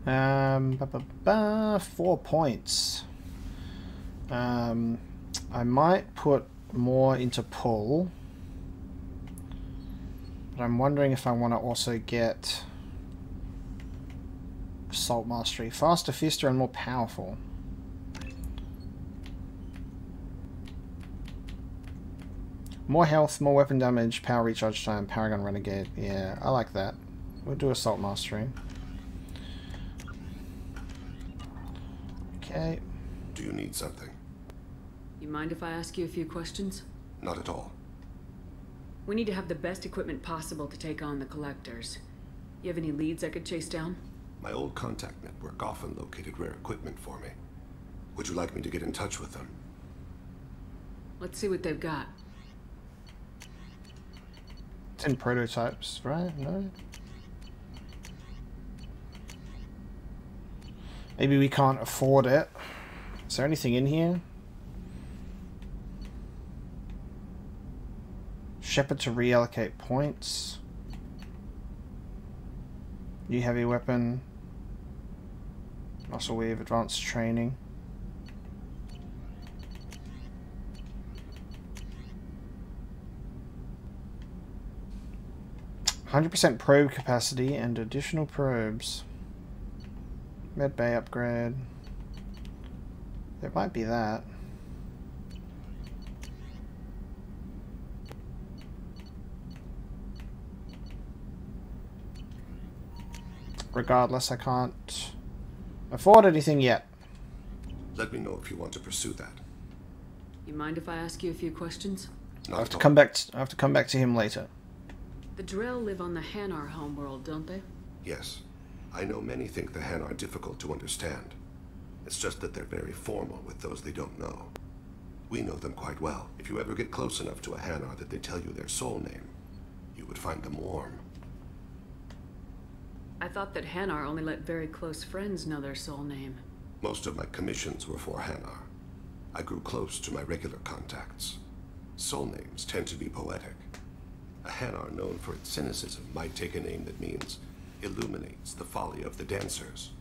Um, ba -ba -ba, four points. Um, I might put more into pull, but I'm wondering if I want to also get Assault Mastery. Faster, faster, and more powerful. More health, more weapon damage, power recharge time, Paragon Renegade. Yeah, I like that. We'll do Assault Mastery. Okay. Do you need something? You mind if I ask you a few questions? Not at all. We need to have the best equipment possible to take on the collectors. You have any leads I could chase down? My old contact network often located rare equipment for me. Would you like me to get in touch with them? Let's see what they've got. It's in prototypes, right? No? Maybe we can't afford it. Is there anything in here? Shepard to reallocate points. New heavy weapon. Muscle weave, advanced training. Hundred percent probe capacity and additional probes. Med bay upgrade. There might be that. Regardless, I can't afford anything yet. Let me know if you want to pursue that. You mind if I ask you a few questions? I have to come back. To, I have to come back to him later. The Drell live on the Hanar homeworld, don't they? Yes. I know many think the Hanar difficult to understand. It's just that they're very formal with those they don't know. We know them quite well. If you ever get close enough to a Hanar that they tell you their soul name, you would find them warm. I thought that Hanar only let very close friends know their soul name. Most of my commissions were for Hanar. I grew close to my regular contacts. Soul names tend to be poetic. A Hanar known for its cynicism might take a name that means illuminates the folly of the dancers.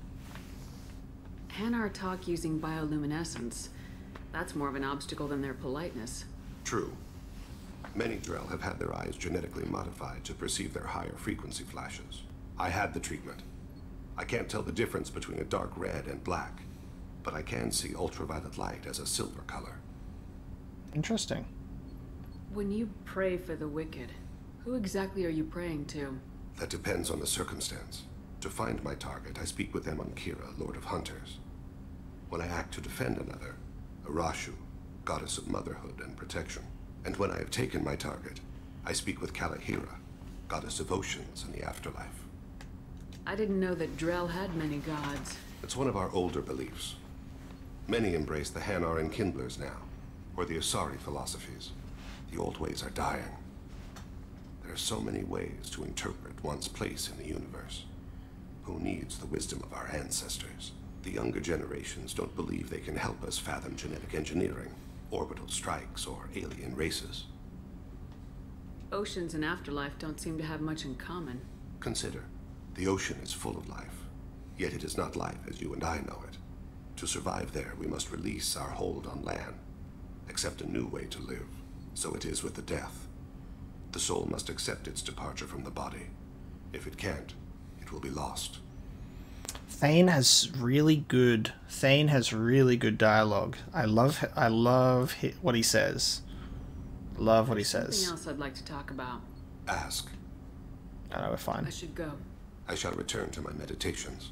Hanar talk using bioluminescence. That's more of an obstacle than their politeness. True. Many Drell have had their eyes genetically modified to perceive their higher frequency flashes. I had the treatment. I can't tell the difference between a dark red and black, but I can see ultraviolet light as a silver color. Interesting. When you pray for the wicked, who exactly are you praying to? That depends on the circumstance. To find my target, I speak with Amonkira, Lord of Hunters. When I act to defend another, Arashu, goddess of motherhood and protection. And when I have taken my target, I speak with Kalahira, goddess of oceans and the afterlife. I didn't know that Drell had many gods. It's one of our older beliefs. Many embrace the Hanar Enkindlers now, or the Asari philosophies. The old ways are dying. There are so many ways to interpret one's place in the universe. Who needs the wisdom of our ancestors? The younger generations don't believe they can help us fathom genetic engineering, orbital strikes, or alien races. Oceans and afterlife don't seem to have much in common. Consider, the ocean is full of life, yet it is not life as you and I know it. To survive there, we must release our hold on land, accept a new way to live. So it is with the death. The soul must accept its departure from the body. If it can't, it will be lost. Thane has really good. Thane has really good dialogue. I love. I love what he says. Love what he Something says. else I'd like to talk about. Ask. I know we're fine. I should go. I shall return to my meditations.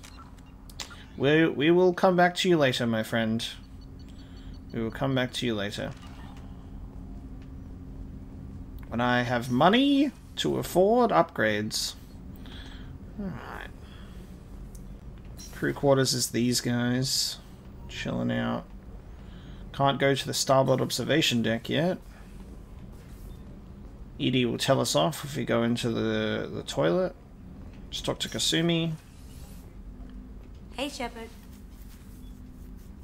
We we will come back to you later, my friend. We will come back to you later. When I have money to afford upgrades. Alright. Crew quarters is these guys. Chilling out. Can't go to the starboard observation deck yet. EDI will tell us off if we go into the, the toilet. Just talk to Kasumi. Hey, Shepard.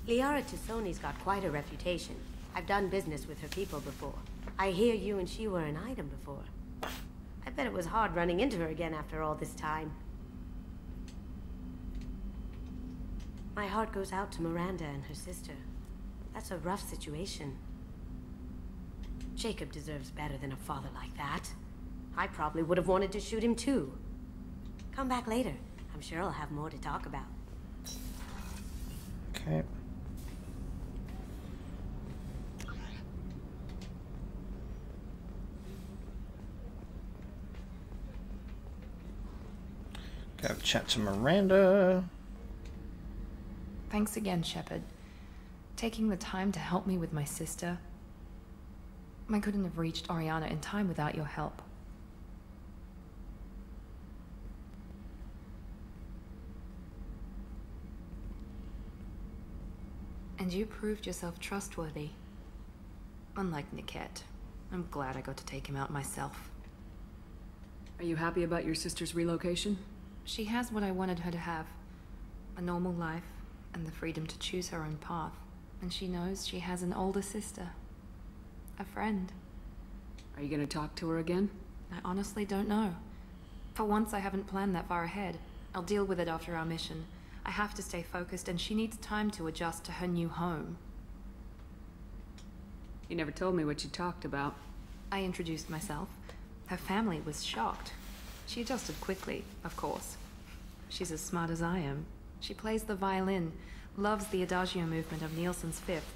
Liara T'Soni's got quite a reputation. I've done business with her people before. I hear you and she were an item before. I bet it was hard running into her again after all this time. My heart goes out to Miranda and her sister. That's a rough situation. Jacob deserves better than a father like that. I probably would have wanted to shoot him too. Come back later. I'm sure I'll have more to talk about. Okay. Go chat to Miranda. Thanks again, Shepard. Taking the time to help me with my sister. I couldn't have reached Oriana in time without your help. And you proved yourself trustworthy. Unlike Niket, I'm glad I got to take him out myself. Are you happy about your sister's relocation? She has what I wanted her to have. A normal life, and the freedom to choose her own path. And she knows she has an older sister. A friend. Are you gonna talk to her again? I honestly don't know. For once, I haven't planned that far ahead. I'll deal with it after our mission. I have to stay focused, and she needs time to adjust to her new home. You never told me what you talked about. I introduced myself. Her family was shocked. She adjusted quickly, of course. She's as smart as I am. She plays the violin, loves the adagio movement of Nielsen's Fifth,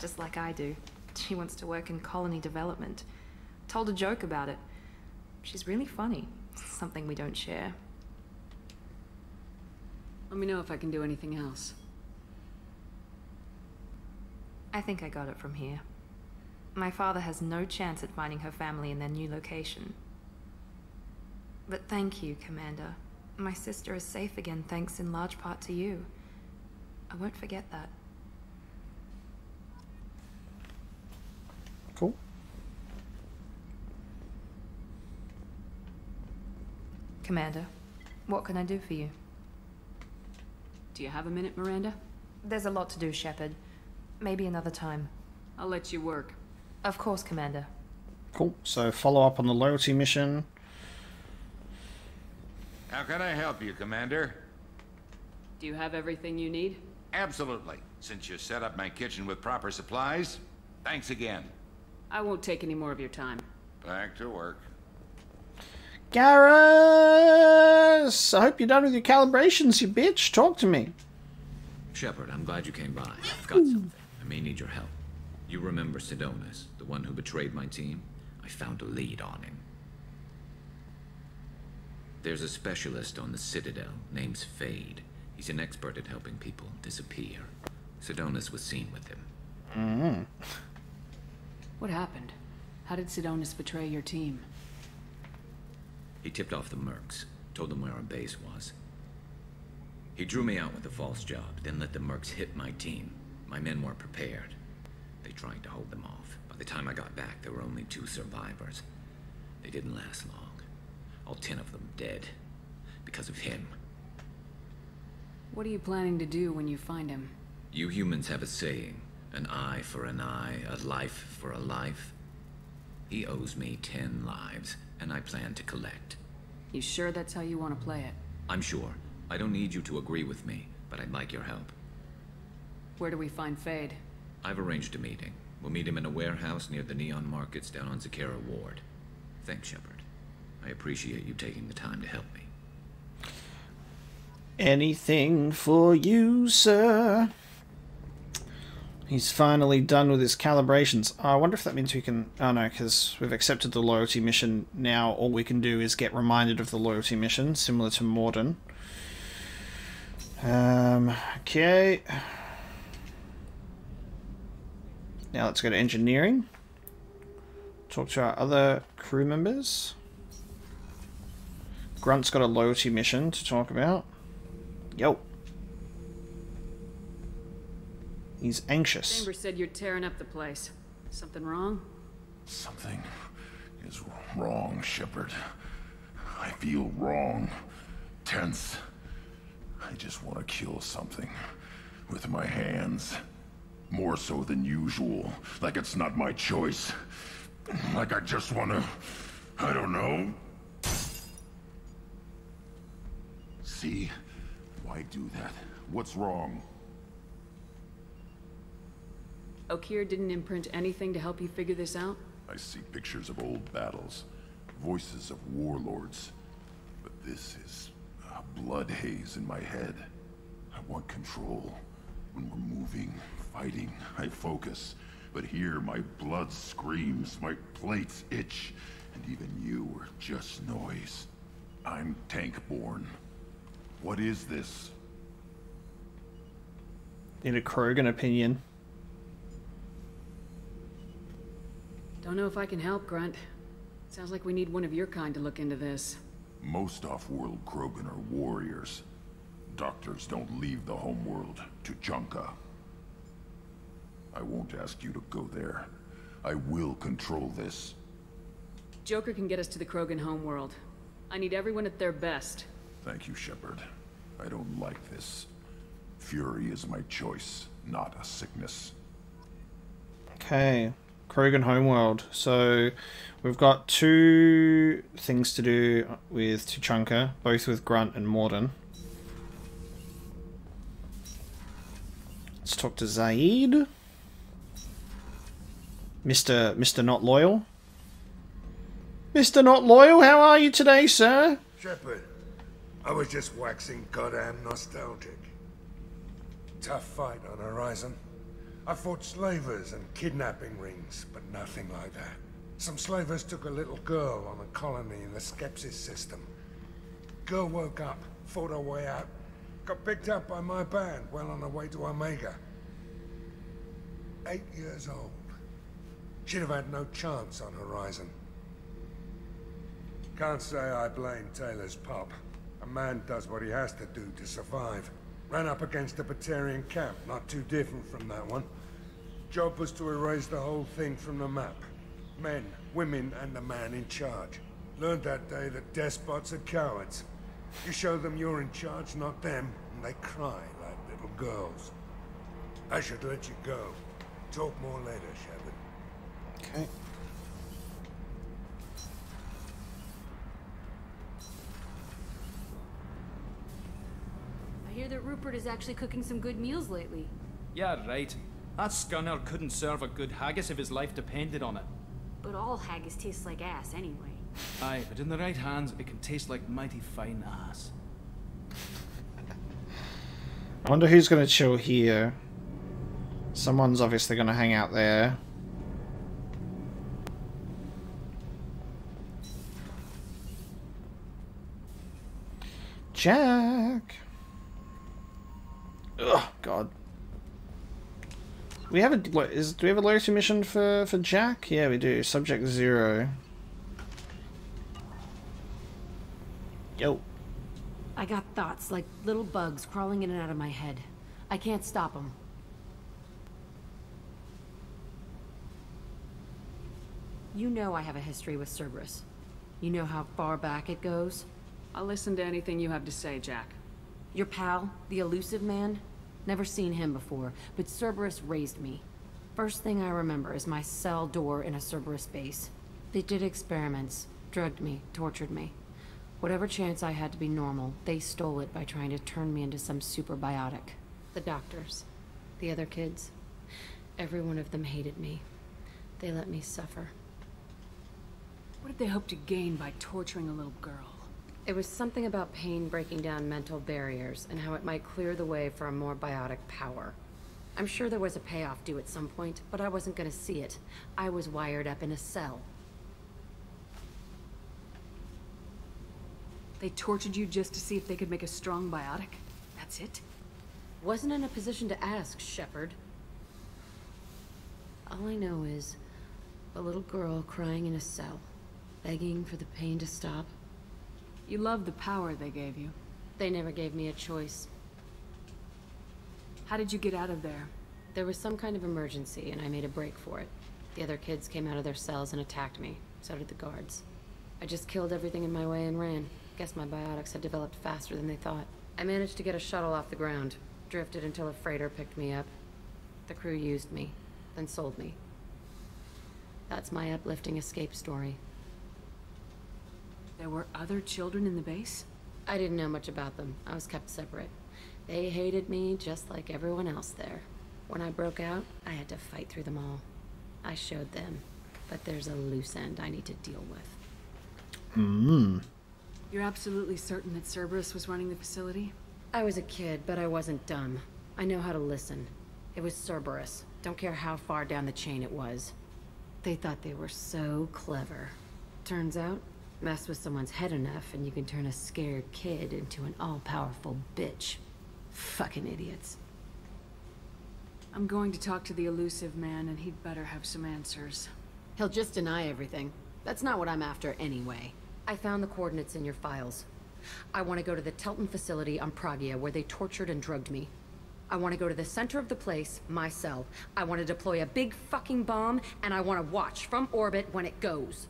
just like I do. She wants to work in colony development. Told a joke about it. She's really funny, something we don't share. Let me know if I can do anything else. I think I got it from here. My father has no chance at finding her family in their new location. But thank you, Commander. My sister is safe again thanks in large part to you. I won't forget that. Cool. Commander, what can I do for you? Do you have a minute, Miranda? There's a lot to do, Shepard. Maybe another time. I'll let you work. Of course, Commander. Cool. So follow up on the loyalty mission. How can I help you, Commander? Do you have everything you need? Absolutely. Since you set up my kitchen with proper supplies, thanks again. I won't take any more of your time. Back to work. Garrus! I hope you're done with your calibrations, you bitch. Talk to me. Shepard, I'm glad you came by. I've got something. I may need your help. You remember Sidonis, the one who betrayed my team? I found a lead on him. There's a specialist on the Citadel, name's Fade. He's an expert at helping people disappear. Sidonis was seen with him. Mm. What happened? How did Sidonis betray your team? He tipped off the Mercs, told them where our base was. He drew me out with a false job, then let the Mercs hit my team. My men weren't prepared. They tried to hold them off. By the time I got back, there were only two survivors. They didn't last long. All ten of them dead. Because of him. What are you planning to do when you find him? You humans have a saying. An eye for an eye, a life for a life. He owes me ten lives, and I plan to collect. You sure that's how you want to play it? I'm sure. I don't need you to agree with me, but I'd like your help. Where do we find Fade? I've arranged a meeting. We'll meet him in a warehouse near the Neon Markets down on Zakera Ward. Thanks, Shepard. I appreciate you taking the time to help me. Anything for you, sir. He's finally done with his calibrations. I wonder if that means we can... Oh no, because we've accepted the loyalty mission. Now all we can do is get reminded of the loyalty mission, similar to Mordin. Um, okay. Now let's go to engineering. Talk to our other crew members. Grunt's got a loyalty mission to talk about. Yo. He's anxious. Chambers said you're tearing up the place. Something wrong? Something is wrong, Shepard. I feel wrong. Tense. I just want to kill something. With my hands. More so than usual. Like it's not my choice. Like I just want to... I don't know. See? Why do that? What's wrong? Okeer didn't imprint anything to help you figure this out? I see pictures of old battles, voices of warlords. But this is a blood haze in my head. I want want control. When we're moving, fighting, I focus. But here, my blood screams, my plates itch, and even you are just noise. I'm tank-born. What is this? In a Krogan opinion. Don't know if I can help, Grunt. Sounds like we need one of your kind to look into this. Most off-world Krogan are warriors. Doctors don't leave the homeworld Tuchanka. I won't ask you to go there. I will control this. Joker can get us to the Krogan homeworld. I need everyone at their best. Thank you, Shepard. I don't like this. Fury is my choice, not a sickness. Okay. Krogan Homeworld. So we've got two things to do with Tuchanka, both with Grunt and Mordin. Let's talk to Zaeed. Mr. Mr. Not Loyal. Mr. Not Loyal, how are you today, sir? Shepard, I was just waxing goddamn nostalgic. Tough fight on Horizon. I fought slavers and kidnapping rings, but nothing like that. Some slavers took a little girl on a colony in the Skepsis system. Girl woke up, fought her way out, got picked up by my band well on her way to Omega. Eight years old. She'd have had no chance on Horizon. Can't say I blame Taylor's pop. A man does what he has to do to survive. Ran up against a Batarian camp, not too different from that one. Job was to erase the whole thing from the map. Men, women, and the man in charge. Learned that day that despots are cowards. You show them you're in charge, not them, and they cry like little girls. I should let you go. Talk more later, Shepard. Okay. Hear that Rupert is actually cooking some good meals lately. Yeah, right. That scunner couldn't serve a good haggis if his life depended on it. But all haggis tastes like ass anyway. Aye, but in the right hands, it can taste like mighty fine ass. I wonder who's going to chill here. Someone's obviously going to hang out there. Jack. Oh God. We have a what is do we have a loyalty mission for for Jack? Yeah, we do. Subject zero. Yo. I got thoughts like little bugs crawling in and out of my head. I can't stop them. You know I have a history with Cerberus. You know how far back it goes? I'll listen to anything you have to say, Jack. Your pal, the Illusive Man? Never seen him before, but Cerberus raised me. First thing I remember is my cell door in a Cerberus base. They did experiments, drugged me, tortured me. Whatever chance I had to be normal, they stole it by trying to turn me into some superbiotic. The doctors, the other kids, every one of them hated me. They let me suffer. What did they hope to gain by torturing a little girl? It was something about pain breaking down mental barriers and how it might clear the way for a more biotic power. I'm sure there was a payoff due at some point, but I wasn't gonna see it. I was wired up in a cell. They tortured you just to see if they could make a strong biotic? That's it? Wasn't in a position to ask, Shepard. All I know is a little girl crying in a cell, begging for the pain to stop. You love the power they gave you. They never gave me a choice. How did you get out of there? There was some kind of emergency, and I made a break for it. The other kids came out of their cells and attacked me. So did the guards. I just killed everything in my way and ran. Guess my biotics had developed faster than they thought. I managed to get a shuttle off the ground. Drifted until a freighter picked me up. The crew used me, then sold me. That's my uplifting escape story. There were other children in the base? I didn't know much about them. I was kept separate. They hated me just like everyone else there. When I broke out, I had to fight through them all. I showed them, but there's a loose end I need to deal with. Hmm. You're absolutely certain that Cerberus was running the facility? I was a kid, but I wasn't dumb. I know how to listen. It was Cerberus. Don't care how far down the chain it was. They thought they were so clever. Turns out, mess with someone's head enough and you can turn a scared kid into an all-powerful bitch. Fucking idiots. I'm going to talk to the Illusive Man, and he'd better have some answers. He'll just deny everything. That's not what I'm after anyway. I found the coordinates in your files. I want to go to the Teltin facility on Pragia where they tortured and drugged me. I want to go to the center of the place, my cell. I want to deploy a big fucking bomb, and I want to watch from orbit when it goes.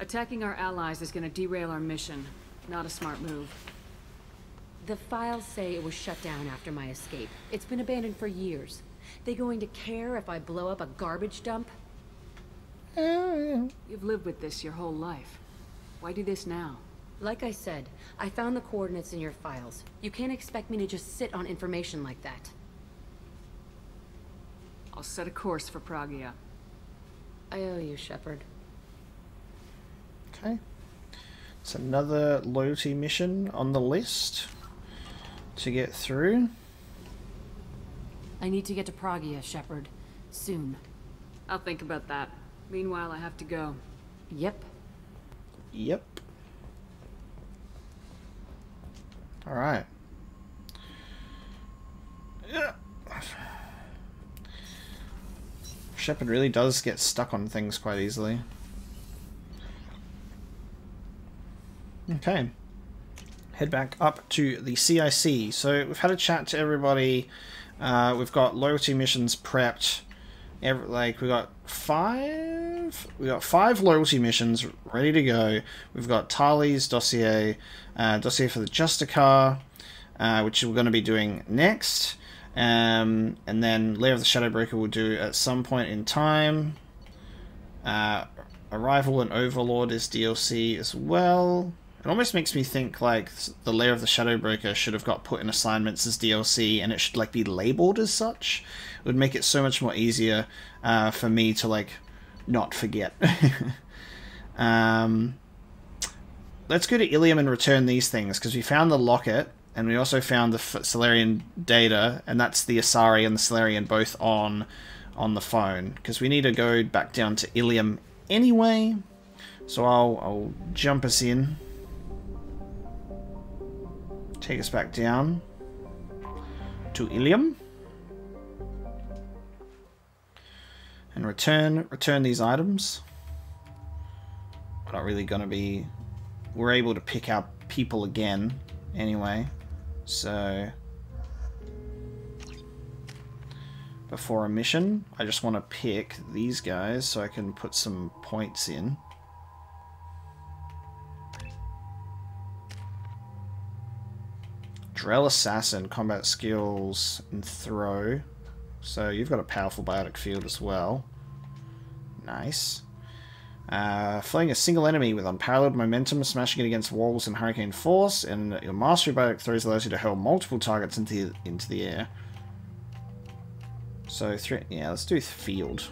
Attacking our allies is gonna derail our mission. Not a smart move. The files say it was shut down after my escape. It's been abandoned for years. They going to care if I blow up a garbage dump? You've lived with this your whole life. Why do this now? Like I said, I found the coordinates in your files. You can't expect me to just sit on information like that. I'll set a course for Pragia. I owe you, Shepard. Okay. It's another loyalty mission on the list to get through. I need to get to Pragia, Shepard. Soon. I'll think about that. Meanwhile, I have to go. Yep. Yep. Alright. Yeah. Shepard really does get stuck on things quite easily. Okay. Head back up to the CIC. So we've had a chat to everybody. Uh, we've got loyalty missions prepped. Every, like we got five. We got five loyalty missions ready to go. We've got Tali's dossier, uh, dossier for the Justicar, uh, which we're going to be doing next. Um, and then Lair of the Shadow Broker will do at some point in time. Uh, Arrival and Overlord is DLC as well. It almost makes me think like the Lair of the Shadow Broker should have got put in assignments as DLC, and it should like be labeled as such. It would make it so much more easier uh, for me to like not forget. um, let's go to Ilium and return these things because we found the locket and we also found the Salarian data, and that's the Asari and the Salarian both on on the phone because we need to go back down to Ilium anyway. So I'll I'll jump us in. Take us back down to Ilium. And return return these items. We're not really gonna be we're able to pick up people again anyway. So before a mission, I just want to pick these guys so I can put some points in. Drell Assassin, combat skills, and throw. So you've got a powerful biotic field as well. Nice. Uh, a single enemy with unparalleled momentum, smashing it against walls in hurricane force, and your mastery biotic throws allows you to hurl multiple targets into the, into the air. So three, yeah, let's do field,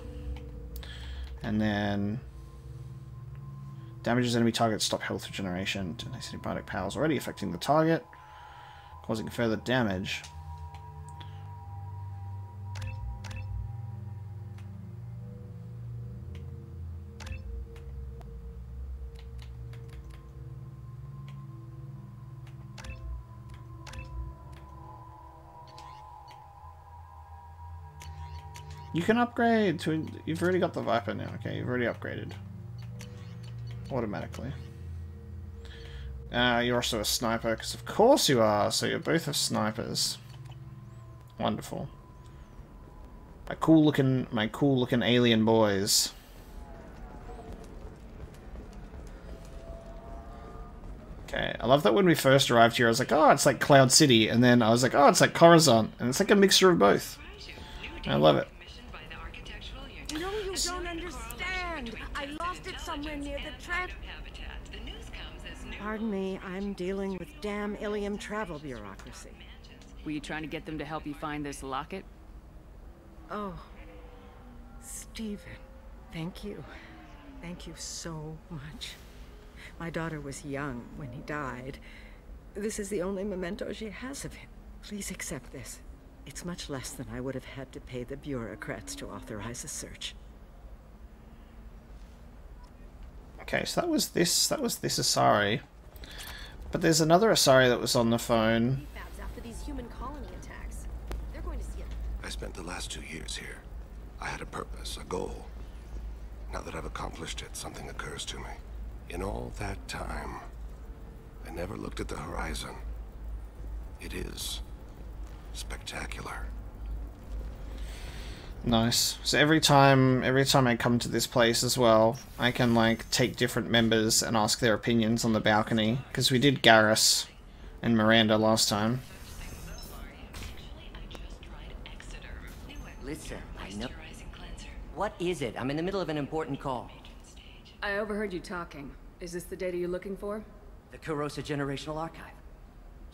and then damages enemy targets, stop health regeneration. Biotic powers already affecting the target, causing further damage. You can upgrade to. You've already got the Viper now. Okay, you've already upgraded. Automatically. Uh, you're also a sniper, because of course you are. So you're both of snipers. Wonderful. My cool looking, my cool looking alien boys. Okay, I love that when we first arrived here, I was like, oh, it's like Cloud City, and then I was like, oh, it's like Coruscant, and it's like a mixture of both. I love it. Pardon me, I'm dealing with damn Ilium travel bureaucracy. Were you trying to get them to help you find this locket? Oh, Stephen, thank you. Thank you so much. My daughter was young when he died. This is the only memento she has of him. Please accept this. It's much less than I would have had to pay the bureaucrats to authorize a search. Okay, so that was this. That was this Asari. But there's another Asari that was on the phone. After these human colony attacks, they're going to see. I spent the last two years here. I had a purpose, a goal. Now that I've accomplished it, something occurs to me. In all that time, I never looked at the horizon. It is spectacular. Nice. So every time, every time I come to this place as well, I can like take different members and ask their opinions on the balcony because we did Garrus and Miranda last time. Listen, I know. What is it? I'm in the middle of an important call. I overheard you talking. Is this the data you're looking for? The Kurosa Generational Archive.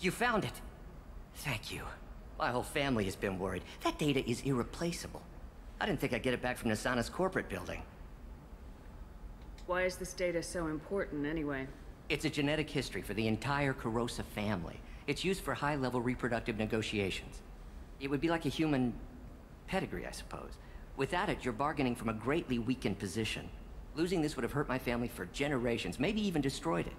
You found it. Thank you. My whole family has been worried. That data is irreplaceable. I didn't think I'd get it back from Nassana's corporate building. Why is this data so important, anyway? It's a genetic history for the entire Kurosa family. It's used for high-level reproductive negotiations. It would be like a human pedigree, I suppose. Without it, you're bargaining from a greatly weakened position. Losing this would have hurt my family for generations, maybe even destroyed it.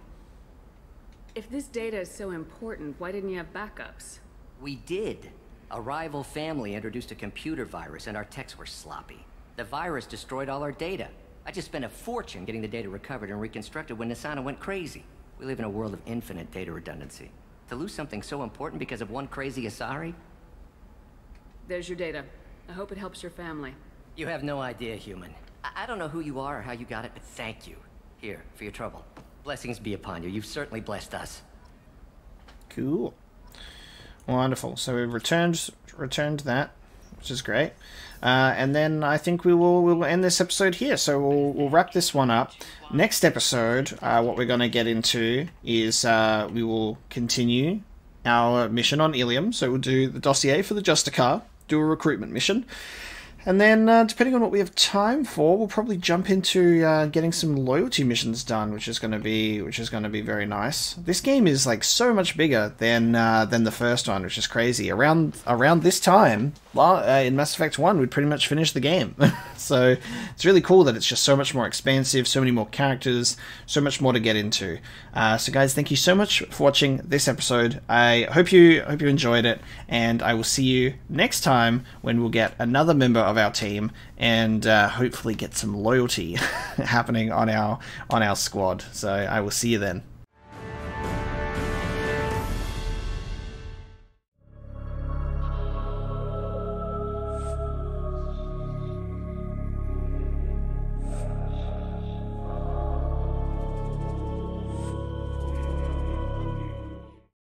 If this data is so important, why didn't you have backups? We did. A rival family introduced a computer virus and our techs were sloppy. The virus destroyed all our data. I just spent a fortune getting the data recovered and reconstructed when Nassana went crazy. We live in a world of infinite data redundancy. To lose something so important because of one crazy Asari? There's your data. I hope it helps your family. You have no idea, human. I, I don't know who you are or how you got it, but thank you. Here, for your trouble. Blessings be upon you. You've certainly blessed us. Cool. Wonderful. So we've returned returned that, which is great. Uh, and then I think we will we will end this episode here. So we'll, we'll wrap this one up. Next episode, uh, what we're going to get into is uh, we will continue our mission on Ilium. So we'll do the dossier for the Justicar, do a recruitment mission. And then, uh, depending on what we have time for, we'll probably jump into uh, getting some loyalty missions done, which is going to be which is going to be very nice. This game is like so much bigger than uh, than the first one, which is crazy. Around around this time uh, in Mass Effect One, we'd pretty much finished the game, so it's really cool that it's just so much more expansive, so many more characters, so much more to get into. Uh, so, guys, thank you so much for watching this episode. I hope you hope you enjoyed it, and I will see you next time when we'll get another member of our team and uh, hopefully get some loyalty happening on our on our squad. So I will see you then.